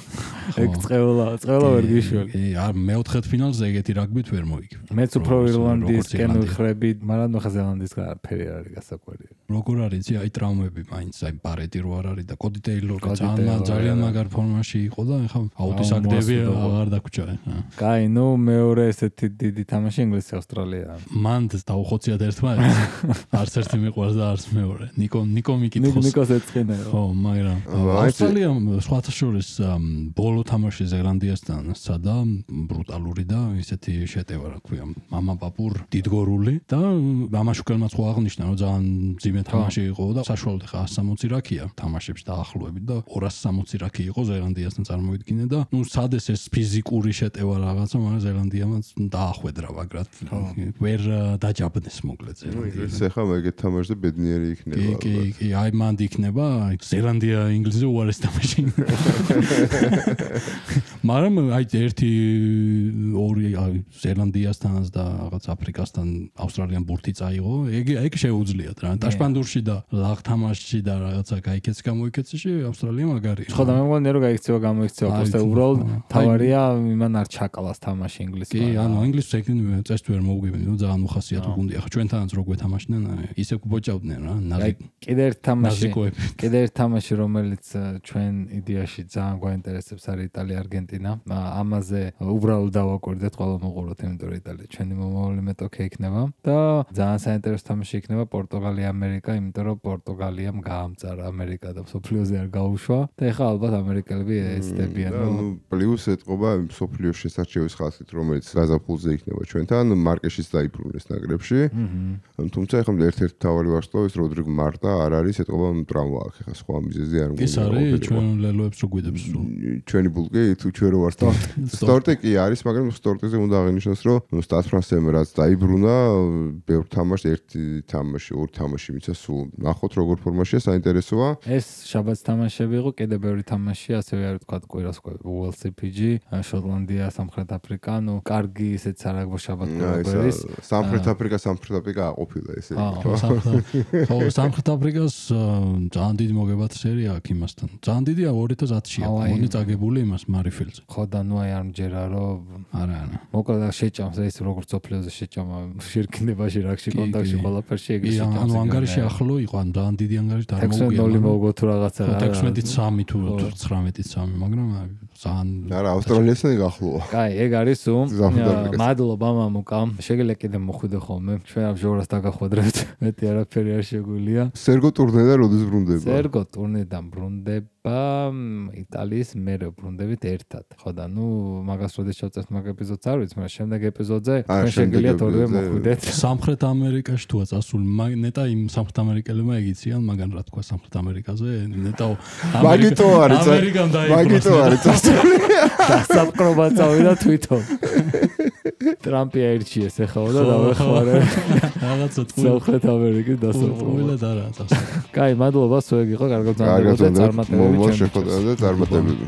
ეგ წეულა, წეულა ვერ გიშველი. კი, არ მეოთხე ფინალზე ეგეთი რაგბით ვერ მოიგებ. მეც უფრო ირლანდიისკენ ვიხრები, მაგრამ ნუ ხაზელანდიის ფერი არის გასაკვირი. როგორ არის იცი, აი ტრაუმები მაინც, აი პარეტი რო არ არის და კოდი ტეილორი ძალიან ძალიან მაგარ ფორმაში იყო და ეხა აუტის აქტები აღარ დაგჭა. კაი, ნუ მეორე ესეთი დიდი თამაში ინგლისი ავსტრალია. მან დაუხოციათ ერთმანეთს. არც ერთი მიყვარს და არც მეორე. ნიკო ნიკო მიკითხოს. ნიკოს ეწყინა. ხო, მაგრამ ავსტრალიამ სხვათა შორის ბოლო თამაში ზელანდიასთან სცადა ბრუტალური და ისეთი შეტევა რა ქვია მამაპაპურ დიდგორული და ამაშუკელმაც ხო აღნიშნა რომ ძალიან ძიმე თამაში იყო და საშუალოდ ხა 160 რაკია თამაშებში დაახლოებით და 260 რაკი იყო ზელანდიასთან წარმოიდგინე და ნუ სადეს ეს ფიზიკური შეტევა რაღაცა მაგრამ ზელანდიამაც დაახვედრა ვაგრად ვერ დაჯაბდეს მოკლედ ზელანდია. ნუ ეს ხა მაგეთ თამაშზე ბედნიერი იქნება. კი კი კი, აი მანდ იქნება ზელანდია inglesy oare stăm și მაგრამ აი ერთი ორი ზელანდიასთანაც და რაღაც აფრიკასთან ავსტრალიან ბურთი წაიღო. ეგ ეგ შეუძლიათ რა. ტაშპანდურში და ლაღ თამაშში და რაღაცა გაიქეც გამოიქეცში ავსტრალია მაგარი. ხო და მე მგონი რომ გაიქცევა გამოიქცევა. просто უბრალოდ თავარია იმან არ ჩაკალას თამაში ინგლისში. კი, ანუ ინგლისში ეგ წესთ ვერ მოუგებინე. ნუ ძალიან უხასიათო გუნდია. ხო ჩვენთანაც როგ გვეთამაშდნენ ისე გუბოჭავდნენ რა. ნაზი. კიდე ერთ თამაში. კიდე ერთ თამაში რომელიც ჩვენ იდეაში ძალიან გვაინტერესებს არის იტალია არგენტინა. ამაზე უბრალოდ დავაკვირდეთ ყველა მოყუროთ, იმიტომ რომ იტალია ჩვენი მომავალი მეტოქე იქნება და ძალიან საინტერესო თამაში იქნება პორტუგალია ამერიკა, იმიტომ რომ პორტუგალიამ გაამწარა ამერიკა და სოფლიოზე არ გაუშვა და ეხლა ალბათ ამერიკელები ეცდებიან. ნუ პლუს ეთყობა სოფლიოს შესაძლოების ხალხით, რომელიც გაზაფხულზე იქნება ჩვენთან, მარკეშის დაიბრუნეს ნაკრებში. თუმცა ეხლა ერთ-ერთი თავი ვარსკვლავის როდრიგ მარტა არ არის ეთყობა ტრამვა აქ ეხლა სხვა მიზეზი არ მოგია. ის არის ჩვენ ლელოებს რო გვიდებს სულ. ჩვენი ბულკი თუ ჩვენ რო ვარ სტორტი კი არის, მაგრამ სტორტიზე უნდა აღინიშნოს, რომ ნუ სტატ ფრანსემ რაც დაიბრუნა, ბევრ თამაშს ერთი თამაში, ორი თამაში მიცა სულ. ნახოთ როგორ ფორმაშია, საინტერესოა. ეს შაბათს თამაშები იყო, კიდე ბევრი თამაში, ასევე არის თქვა კვირას ULCPG, შოტლანდია, სამხრეთ აფრიკა, ნუ კარგი ისეც არ აქვს შაბათს კვირის. სამხრეთ აფრიკა, სამხრეთ აფრიკა აყოფილა ესე. ხო, სამხრეთ აფრიკას ძალიან დიდი მოგებათ სერია აქვს იმასთან. ძალიან დიდია 2010-ში აქვს. მონი წაგებული იმას მარიფილ წერტილზე. ხო და ნუ აი არ მჯერა რომ არა, არა. მოკლედ შეჭამს ეს როგორც ოფლიოზე შეჭამა შირკინებაში რაკში კონტაქტში ყველაფერში ეგრე კი, ანუ ანგარიში ახლო იყო, ანუ ძალიან დიდი ანგარიში და არ 16 მოუგია. ნოლი მოგო თუ რაღაცა რა. 16-3 თუ 19-3, მაგრამ ძალიან არა, ავსტრალიასთან ახლოა. კაი, ეგ არის უ. ზამთარ ამერიკას. მადლობა მამუკა. შეგიძლია კიდე მოხვიდე ხოლმე. ჩვენ ამ ჟორას დაგახვედრებთ. მეტი არაფერი არ შეგვიძლია. სერგო ტურნე და როდის ბრუნდება? სერგო ტურნედან ბრუნდება იტალიის მერე ბრუნდებით ერთად. ხო და ნუ მაგას როდის შევწევთ მაგ ეპიზოდს არ ვიცი, მაგრამ შემდეგ ეპიზოდზე ჩვენ შეგიძლიათ ორივე ეპიზოდზე. მოხვიდეთ. სამხრეთ ამერიკაში თუა წასული, მაგ ნეტა იმ სამხრეთ ამერიკელებმა იგიციან, მაგან რა თქვა სამხრეთ ამერიკაზე, ნეტაო მაგიტო არის. ამერიკამ დაიპყროს. მაგიტო არის წასული. დასაპყრობა წავიდა თვითონ. ტრამპი აირჩიეს ეხლა და დავეხმარე რაღაცა თქვი. სამხრეთ ამერიკის დასაპყრობა. უბრალოდ არა წასული. კაი, მადლობა, სულ იყო, კარგად ზონდეთ. წარმატებები ჩემთვის. შეხვედრაზე წარმატებები.